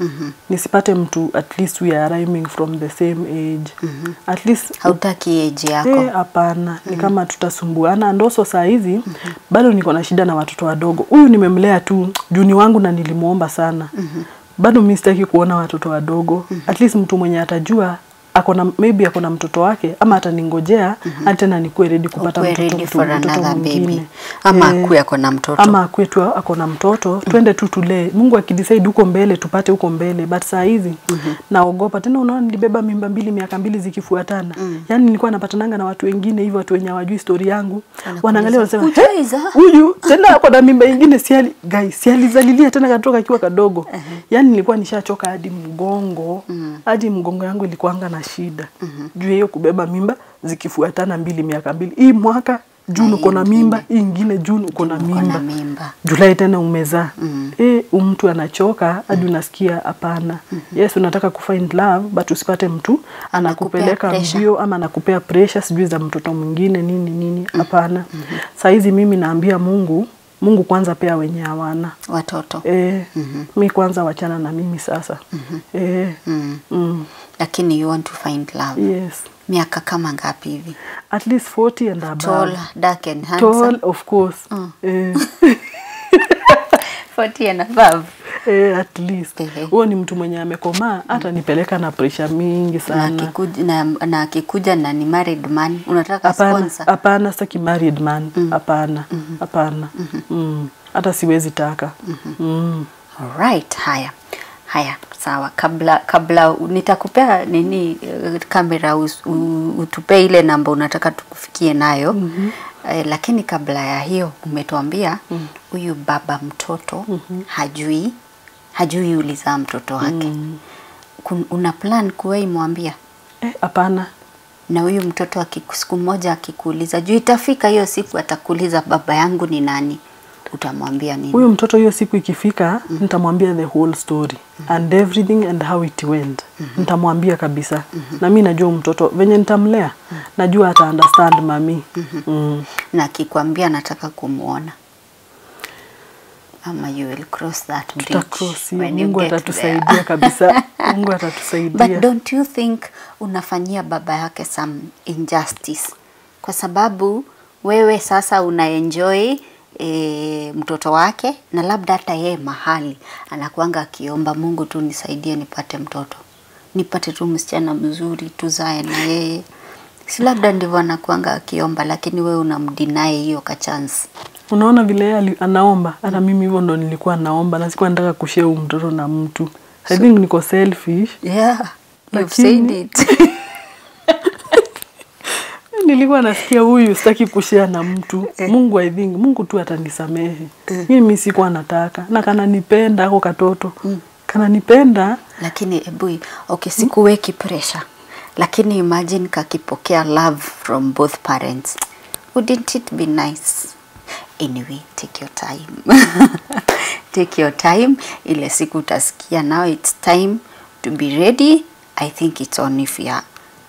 Nisipate mtu at least we are rhyming from the same age. Mm -hmm. At least hautaki age yako Eh, hapana, Mm -hmm. ni kama tutasumbuana. Ndoso saa hizi mm -hmm. bado niko na shida na watoto wadogo. Huyu nimemlea tu juni wangu na nilimuomba sana. Mm -hmm. Bado mimi sitaki kuona watoto wadogo. Mm -hmm. At least mtu mwenye atajua akona maybe akona mtoto wake ama ataningojea -hmm. tena nikuwe ready kupata mtoto, for mtoto mwingine. Ama e, akuwe akona mtoto. ama akuwe tu akona mtoto mm -hmm. twende tu tulee. Mungu akidecide huko mbele tupate huko mbele, but saa hizi mm -hmm. naogopa tena. Unaona, nilibeba mimba mbili miaka mbili zikifuatana. mm -hmm. Yani nilikuwa napatananga na watu wengine hivyo, watu wenye hawajui story yangu, wanaangalia wanasema, "Eh, huyu tena ako na mimba ingine, siali guys, sializalilia tena katoka akiwa kadogo. Yani nilikuwa nishachoka hadi mgongo, hadi mgongo yangu ilikuanga na shida mm -hmm. juu hiyo kubeba mimba zikifuatana mbili miaka mbili. Hii mwaka juu uko na mimba, hii ingine juu uko na mimba mimba Julai tena umezaa mm. E, mtu anachoka hadi unasikia hapana. mm -hmm. Yes, unataka kufind love but usipate mtu anakupeleka mbio ama anakupea pressure sijui za mtoto mwingine nini nini, hapana. Saa hizi mimi naambia Mungu, Mungu kwanza pea wenye hawana watoto e, mi kwanza wachana na mimi sasa mm -hmm. e, mm. mm, lakini you want to find love. Yes. Miaka kama ngapi hivi? At least 40 and above. Tall dark and handsome. Tall of course. Eh, 40 and above. Eh, at least. Huo ni mtu mwenye amekomaa hata nipeleka na pressure mingi na sana. akikuja na, na akikuja na ni married man. Unataka apana, sponsor? hapana sitaki married man. Hapana hapana. Mm. hata siwezi taka. Mm. Alright, haya. Haya sawa kabla kabla nitakupea nini eh, kamera us- u- utupe ile namba unataka tukufikie nayo mm -hmm. eh, lakini kabla ya hiyo umetuambia huyu mm. baba mtoto mm -hmm. hajui hajui ulizaa mtoto wake mm. una plan kuwaimwambia Eh, hapana na huyu mtoto siku moja akikuuliza juu itafika hiyo siku atakuuliza baba yangu ni nani utamwambia nini huyu mtoto hiyo siku ikifika mm -hmm. nitamwambia the whole story mm -hmm. and everything and how it went mm -hmm. nitamwambia kabisa mm -hmm. na mi najua mtoto venye nitamlea mm -hmm. najua ata understand mami mm. -hmm. mm. na akikwambia nataka kumwona ama you will cross that bridge tutacross when you mungu get atatusaidia there. kabisa mungu atatusaidia. but don't you think unafanyia baba yake some injustice kwa sababu wewe sasa unaenjoy e, mtoto wake na labda hata yeye mahali anakuanga akiomba mungu tu nisaidie nipate mtoto. Nipate tu msichana mzuri tuzae na yeye. Si labda ndivyo anakuanga akiomba lakini wewe unamdinae hiyo ka chance. unaona vile yeye anaomba? Hata mimi hivyo ndo nilikuwa naomba na sikuwa nataka kushare mtoto na mtu. I think niko selfish. Yeah you've Lakini- said it nilikuwa nasikia huyu sitaki kushare na mtu. Mungu i think mungu tu atanisamehe. Mimi sikuwa nataka. Na kananipenda ako katoto. Kananipenda lakini ebu okay sikuweki pressure. Lakini imagine kakipokea love from both parents. Wouldn't it be nice? Anyway take your time. Take your time. Ile siku utasikia now it's time to be ready. I think it's only fair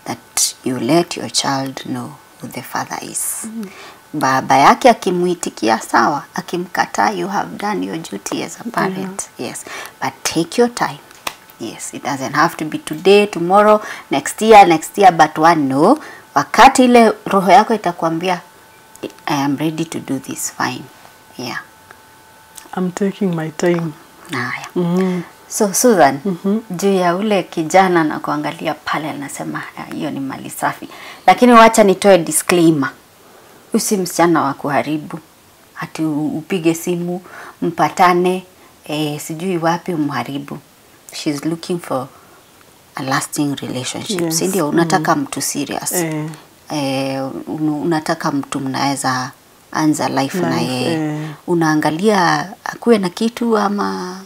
that you let your child know who the father is. Mm -hmm. baba yake akimuitikia sawa akimkataa you have done your duty as a parent. Yes. But take your time. Yes it doesn't have to be today tomorrow next year next year but one no wakati ile roho yako itakwambia i am ready to do this fine. Yeah. I'm taking my time. Haya. Mm. So Susan mm -hmm. juu ya ule kijana na kuangalia pale anasema "Ah, hiyo ni mali safi. Lakini wacha nitoe disclaimer. Huyu si msichana wa kuharibu. Ati upige simu mpatane e, sijui wapi umharibu. She's looking for a lasting relationship. Yes. si ndio? Unataka mtu serious. Eh. E, unataka mtu mnaweza anza life life na yeye. eh. unaangalia akuwe na kitu ama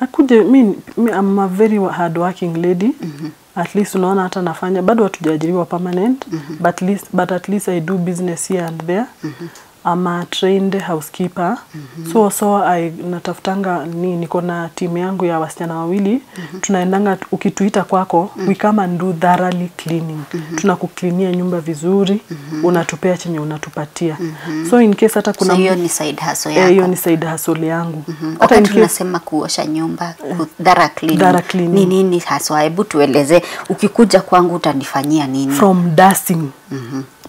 akuje mi, mi I'm a very hard working lady. Mm -hmm. at least unaona hata nafanya. Bado hatujaajiriwa permanent. Mm -hmm. but, at least, but at least I do business here and there I'm a trained housekeeper Mm -hmm. so so I natafutanga ni niko na timu yangu ya wasichana wawili mm -hmm. tunaendanga ukituita kwako mm -hmm. we come and do thoroughly cleaning Mm -hmm. tunakuklinia nyumba vizuri mm -hmm. unatupea chenye unatupatia Mm -hmm. so in case hata kuna so hiyo ni side hustle eh, yako hiyo ni side hustle yangu Mhm. hata okay, tunasema case kuosha nyumba thorough cleaning, Thorough cleaning. ni nini haswa hebu tueleze ukikuja kwangu utanifanyia nini from dusting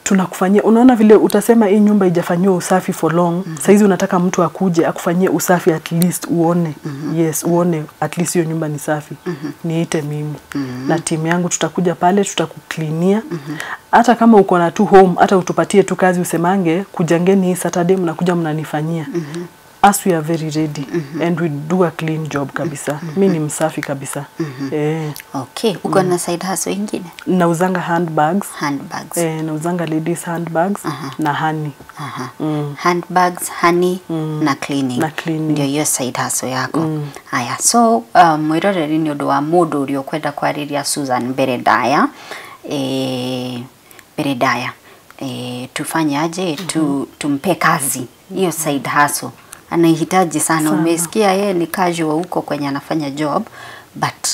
tunakufanyia unaona vile utasema hii nyumba ijafanyiwa usafi for long mm -hmm. saizi unataka mtu akuje akufanyie usafi at least uone mm -hmm. yes uone at least hiyo nyumba ni safi mm -hmm. niite mimi mm -hmm. na timu yangu tutakuja pale tutakuklinia hata kama uko na tu home hata utupatie tu kazi usemange kujangeni hii saturday mnakuja mnanifanyia as we are very ready mm -hmm. and we do a clean job kabisa. Mm mi ni msafi kabisa. Mm -hmm. eh, okay uko na side hustle ingine? Nauzanga handbags. Handbags. Eh, nauzanga ladies handbags uh -huh. na honey. mm. handbags honey na cleaning. Na cleaning. ndio hiyo side hustle yako. Mm. haya so um, ni ũndũ wa mũndũ ũrĩa ũkwenda kwarĩria Susan mbere ndaya e, mbere ndaya e, tufanye aje? Tu, tumpe kazi. Hiyo side hustle anahitaji sana, Sana. umesikia yeye ni casual huko kwenye anafanya job but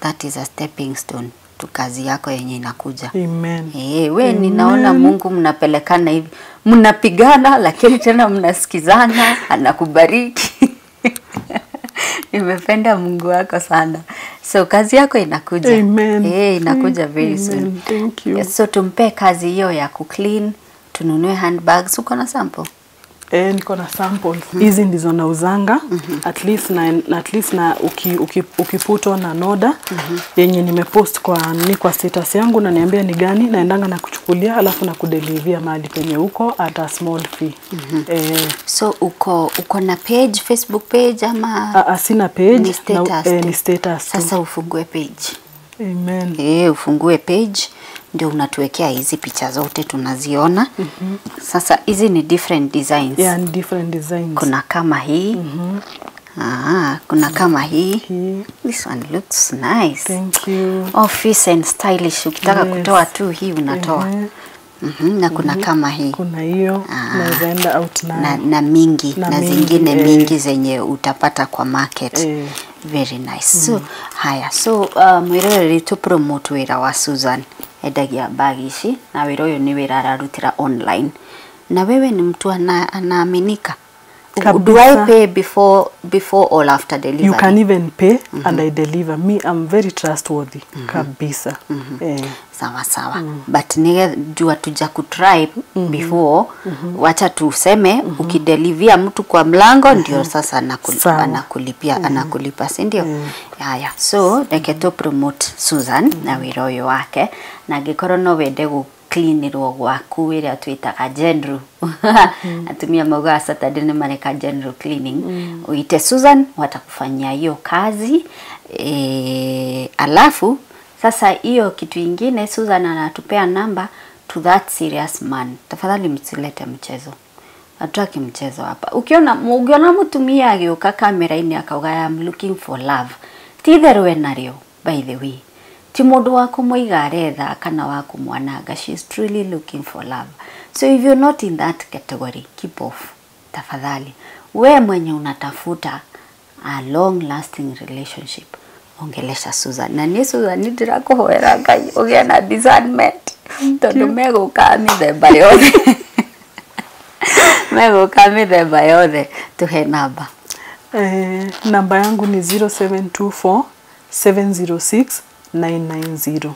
that is a stepping stone to kazi yako yenye inakuja Amen. Eh, we ninaona Mungu mnapelekana hivi, mnapigana lakini tena mnasikizana, anakubariki. Nimependa Mungu wako sana. so kazi yako inakuja Amen. Eh, inakuja very Amen. soon Thank you. so tumpe kazi hiyo ya kuclean tununue handbags uko na sample Eh, niko na samples. Hizi -hmm. ndizo nauzanga. At least na, at least na uki, uki, ukiputwa na noda yenye nimepost kwa ni kwa status yangu na niambia ni gani naendanga na kuchukulia alafu na kudelivia mahali penye huko at a small fee. Mm -hmm. eh, so uko uko na page facebook page ama a, a, sina page Ni status na, eh, ni status sasa ufungue page. Amen. eh ufungue page ndio unatuwekea hizi picha zote tunaziona mm -hmm. sasa hizi ni different designs Yeah, ni different designs. kuna kama hii mm -hmm. Aa, kuna kama hii Hii. this one looks nice Thank you. office and stylish ukitaka Yes. kutoa tu hii unatoa Mm -hmm. Mm -hmm, na kuna mm -hmm. kama hii Kuna hiyo Ah. naweza enda out na, na, na mingi na, Na mingi, zingine eh. mingi zenye utapata kwa market Eh. very nice mm -hmm. so haya so uh, mwiroreri tu promote wira wa Susan endagia bagi ici na wira uyu ni wira ararutira online. Na wewe ni mtu ana, anaaminika Kabisa. do I pay before before or after delivery You can even pay mm -hmm. and I deliver. Me, I'm very trustworthy. Mm -hmm. Kabisa. Mm -hmm. Eh. sawa sawa Mm -hmm. but nige jua tuja kutry before mm -hmm. wacha tuseme ukidelivia mtu kwa mlango mm -hmm. ndio sasa anakul, mm anakulipia anakulipa si ndio haya so reke tu promote Susan mm -hmm. na wiroyo wake na gikoro no wende cleanirwo gwaku wĩrĩa twĩtaga general atumia maugaga Saturday nĩ mareka general cleaning mm. uite Susan watakufanyia hiyo kazi e, alafu sasa hiyo kitu ingine Susan anatupea namba to that serious man. Tafadhali msilete mchezo. Hatutaki mchezo hapa. Ukiona ukiona mtumia agĩũka kamera-inĩ akauga I'm looking for love. Ti itherũ we narĩo by the way. Ti mundu wa kumuiga aretha kana wa kumwananga She is truly looking for love. So if you're not in that category, keep off. Tafadhali. We mwenye unatafuta a long lasting relationship ongelesha Susan na ni Susan ni ndĩrakũhoera Ngai ugie na discernment tondu megũka mĩthemba yothe megũka mĩthemba yothe tuhe namba Eh, namba yangu ni 0724 706 990.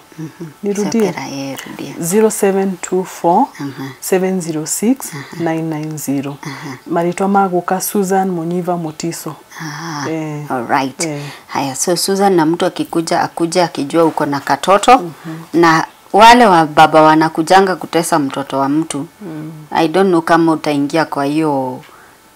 Nirudie. Cokera yeye, rudia 0724 Mhm. 706 990. Maritwa maguka Susan Munyiva Mutiso. Ah, Eh, alright. eh. Haya, so Susan, na mtu akikuja akuja akijua uko na katoto na wale wa baba wanakujanga kutesa mtoto wa mtu I don't know kama utaingia kwa hiyo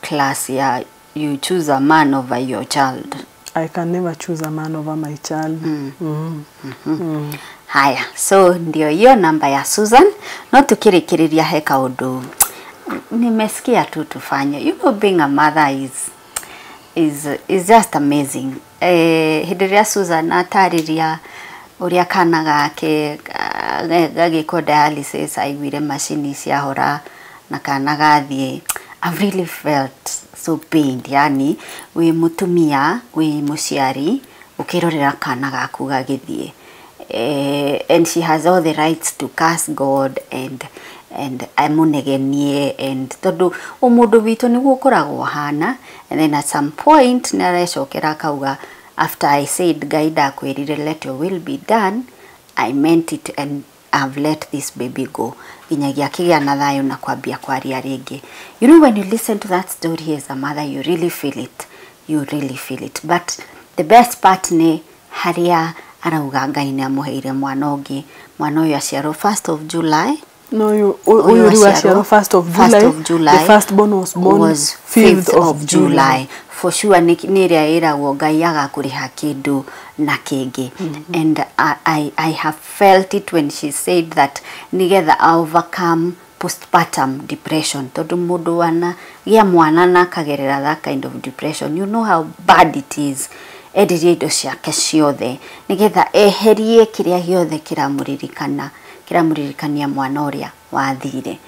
class ya you choose a man over your child. I can never choose a man over my child. Mm. Mm. Mm -hmm. mm. Haya, so ndio hiyo namba ya Susan. No tukirikiriria he kaundu nimesikia tu tufanye. You know being a mother is is is just amazing. Eh, ĩrĩa Susan atariria uria kana gake ga- gagĩkwo dialysis aiguire macini ciahora na kana gathie I've really felt so pained yani wĩ mũtumia wĩ mũciari ũkĩrorera kana gaku gagĩthiĩ. Eh, and she has all the rights to curse God and and amunegenie and tondu umundu witu niguo ukoragwo hana and then at some point nĩ arecokera akauga after I said Ngai ndakwĩrire let your will be done I meant it and I've let this baby go nginyagia kigia na thayo na kwambia kwaria rĩngĩ. You know when you listen to that story as a mother you really feel it. You really feel it. But the best part nĩ harĩa arauga Ngai nĩ amũheire mwana ũngĩ. Mwana ũyũ aciarwo 1st of July No, you, aciarwo aliwashiaro first of 1st July. of July. The first born was born was 5th of July. July. for sure nĩ ĩrĩa ĩragwo ngai agakũrĩha kĩndũ na kĩngĩ and I, I, I have felt it when she said that nĩgetha I overcome postpartum depression Todo mudo wana, ya mwana na akagerera that kind of depression you know how bad it is enderie indo ciake ciothe nĩgetha eherie kĩrĩa gĩothe kĩramũririkana kĩramũririkania mwana uria wathire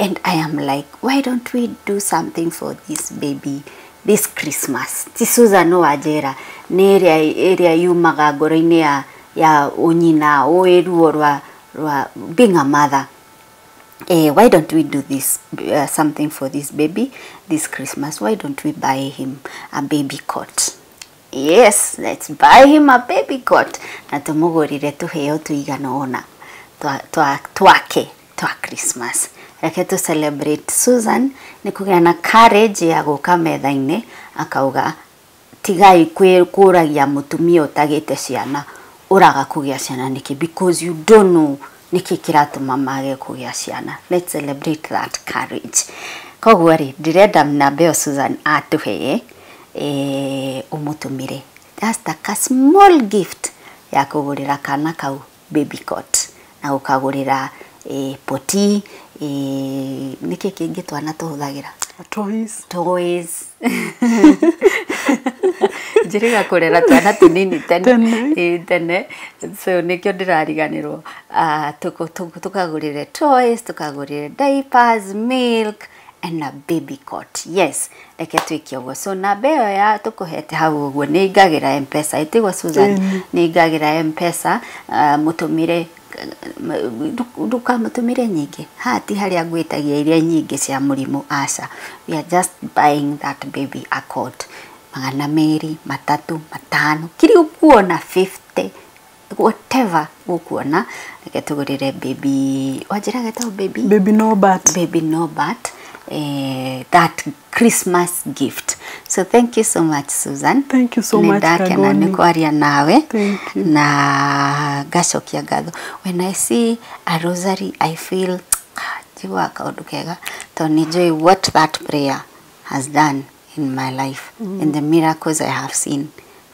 and I am like, why don't we do something for this baby this Christmas? Ti Susan Wanjera nĩ area area yumaga ngoro-inĩ ya ya unyina ũĩ ruo rwa rwa being a mother eh, why don't we do this uh, something for this baby this Christmas? Why don't we buy him a baby coat? yes let's buy him a baby coat na tumugurire tuheo tuigana ona twa- twa- twake twa christmas. Reke tu celebrate susan ni kũgĩa na courage ya guka metha-inĩ akauga tigai kwĩ- kũragia mũtumia ũtagĩte ciana uraga kugia ciana niki because you don't know nĩkĩ kĩratũma mage kugia ciana. Let's celebrate that courage. Koguo rĩ ndĩrenda namba susan atũhee eh, umutumire just a small gift ya ra kana kau baby coat na ukagurira e, poti e, niki kingi twana tuhuthagira toys toys njĩrĩga kurera twana tunini tene. Tene. So nikio ndirariganirwo Ah, tukagurire toys tukagurire diapers milk and a baby cot. Yes reke twike å guo so namba ĩyo ya tũkũhete hau ũguo nĩ ingagĩra mpesa. Ĩtigwo susan nä nĩ ingagĩra mpesa ah, mũtũmĩre ndu- ndukamũtũmĩre nyingĩ. Haha ti harĩa ngwĩtagia iria nyingĩ cia mũrimũ aca. We are just buying that baby a coat magana merĩ matatu matano. Kiri ũkuona 50 whatever ũkuona reke tũgũrĩre baby wanjĩra getagwo baby? Baby no but baby Norbert eh, that Christmas gift. So thank you so much Susan. Thank you so much, Kagoni. nĩ kwaria nawe Thank you. na ngacokia ngatho. When I see a rosary I feel njiguaga jiwa kega tondũ nĩ njũĩ what that prayer has done in my life mm. and the miracles I have seen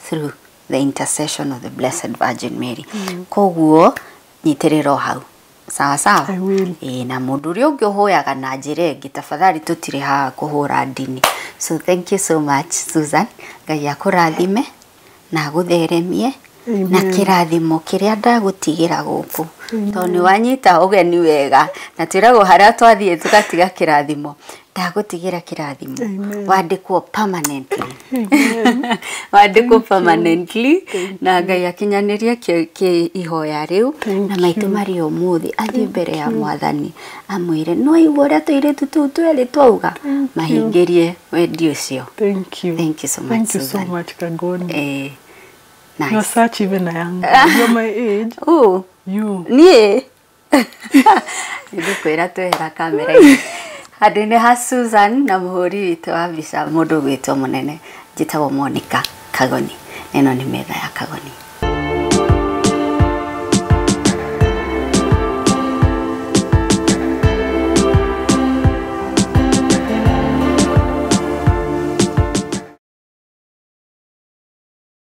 through the intercession of the Blessed Virgin Mary. Mm. Koguo nyitĩrĩra o hau sawa sawa. Ĩĩ na mundu uria ungi ũhũyaga na njira ingi tafadhali tũtirĩ kuhura ndini. So thank you so much Susan. Ngai akurathime na agũtheremie. Amen. Na kirathimo kiria ndagutigira guku tondũ ni wanyita ugeni wega na twiragwo haria twathie tugatiga kirathimo ndagutigira kirathimo wandikwo permanently. Wandikwo permanently na ngai akinyanĩrie kĩ- kĩ ihoya riu na maitu mari ũmũthĩ athiä mbere ya mwathani amwire no igua tu tũirĩtu tũu twĩrĩ twauga mahingĩrie wendi ũcio. Thank you. Thank you so much, Thank you so much, Kagoni. eh, You're nice. such even a young You're my age. Ooh, You. niĩ nĩngũkwĩra twehera kamera-inĩ handũ-inĩ ha Susan na mũhũri witũ wa mbica mũndũ gwĩtwo mũnene njĩtagwo Monica Kagoni ĩno nĩ metha ya Kagoni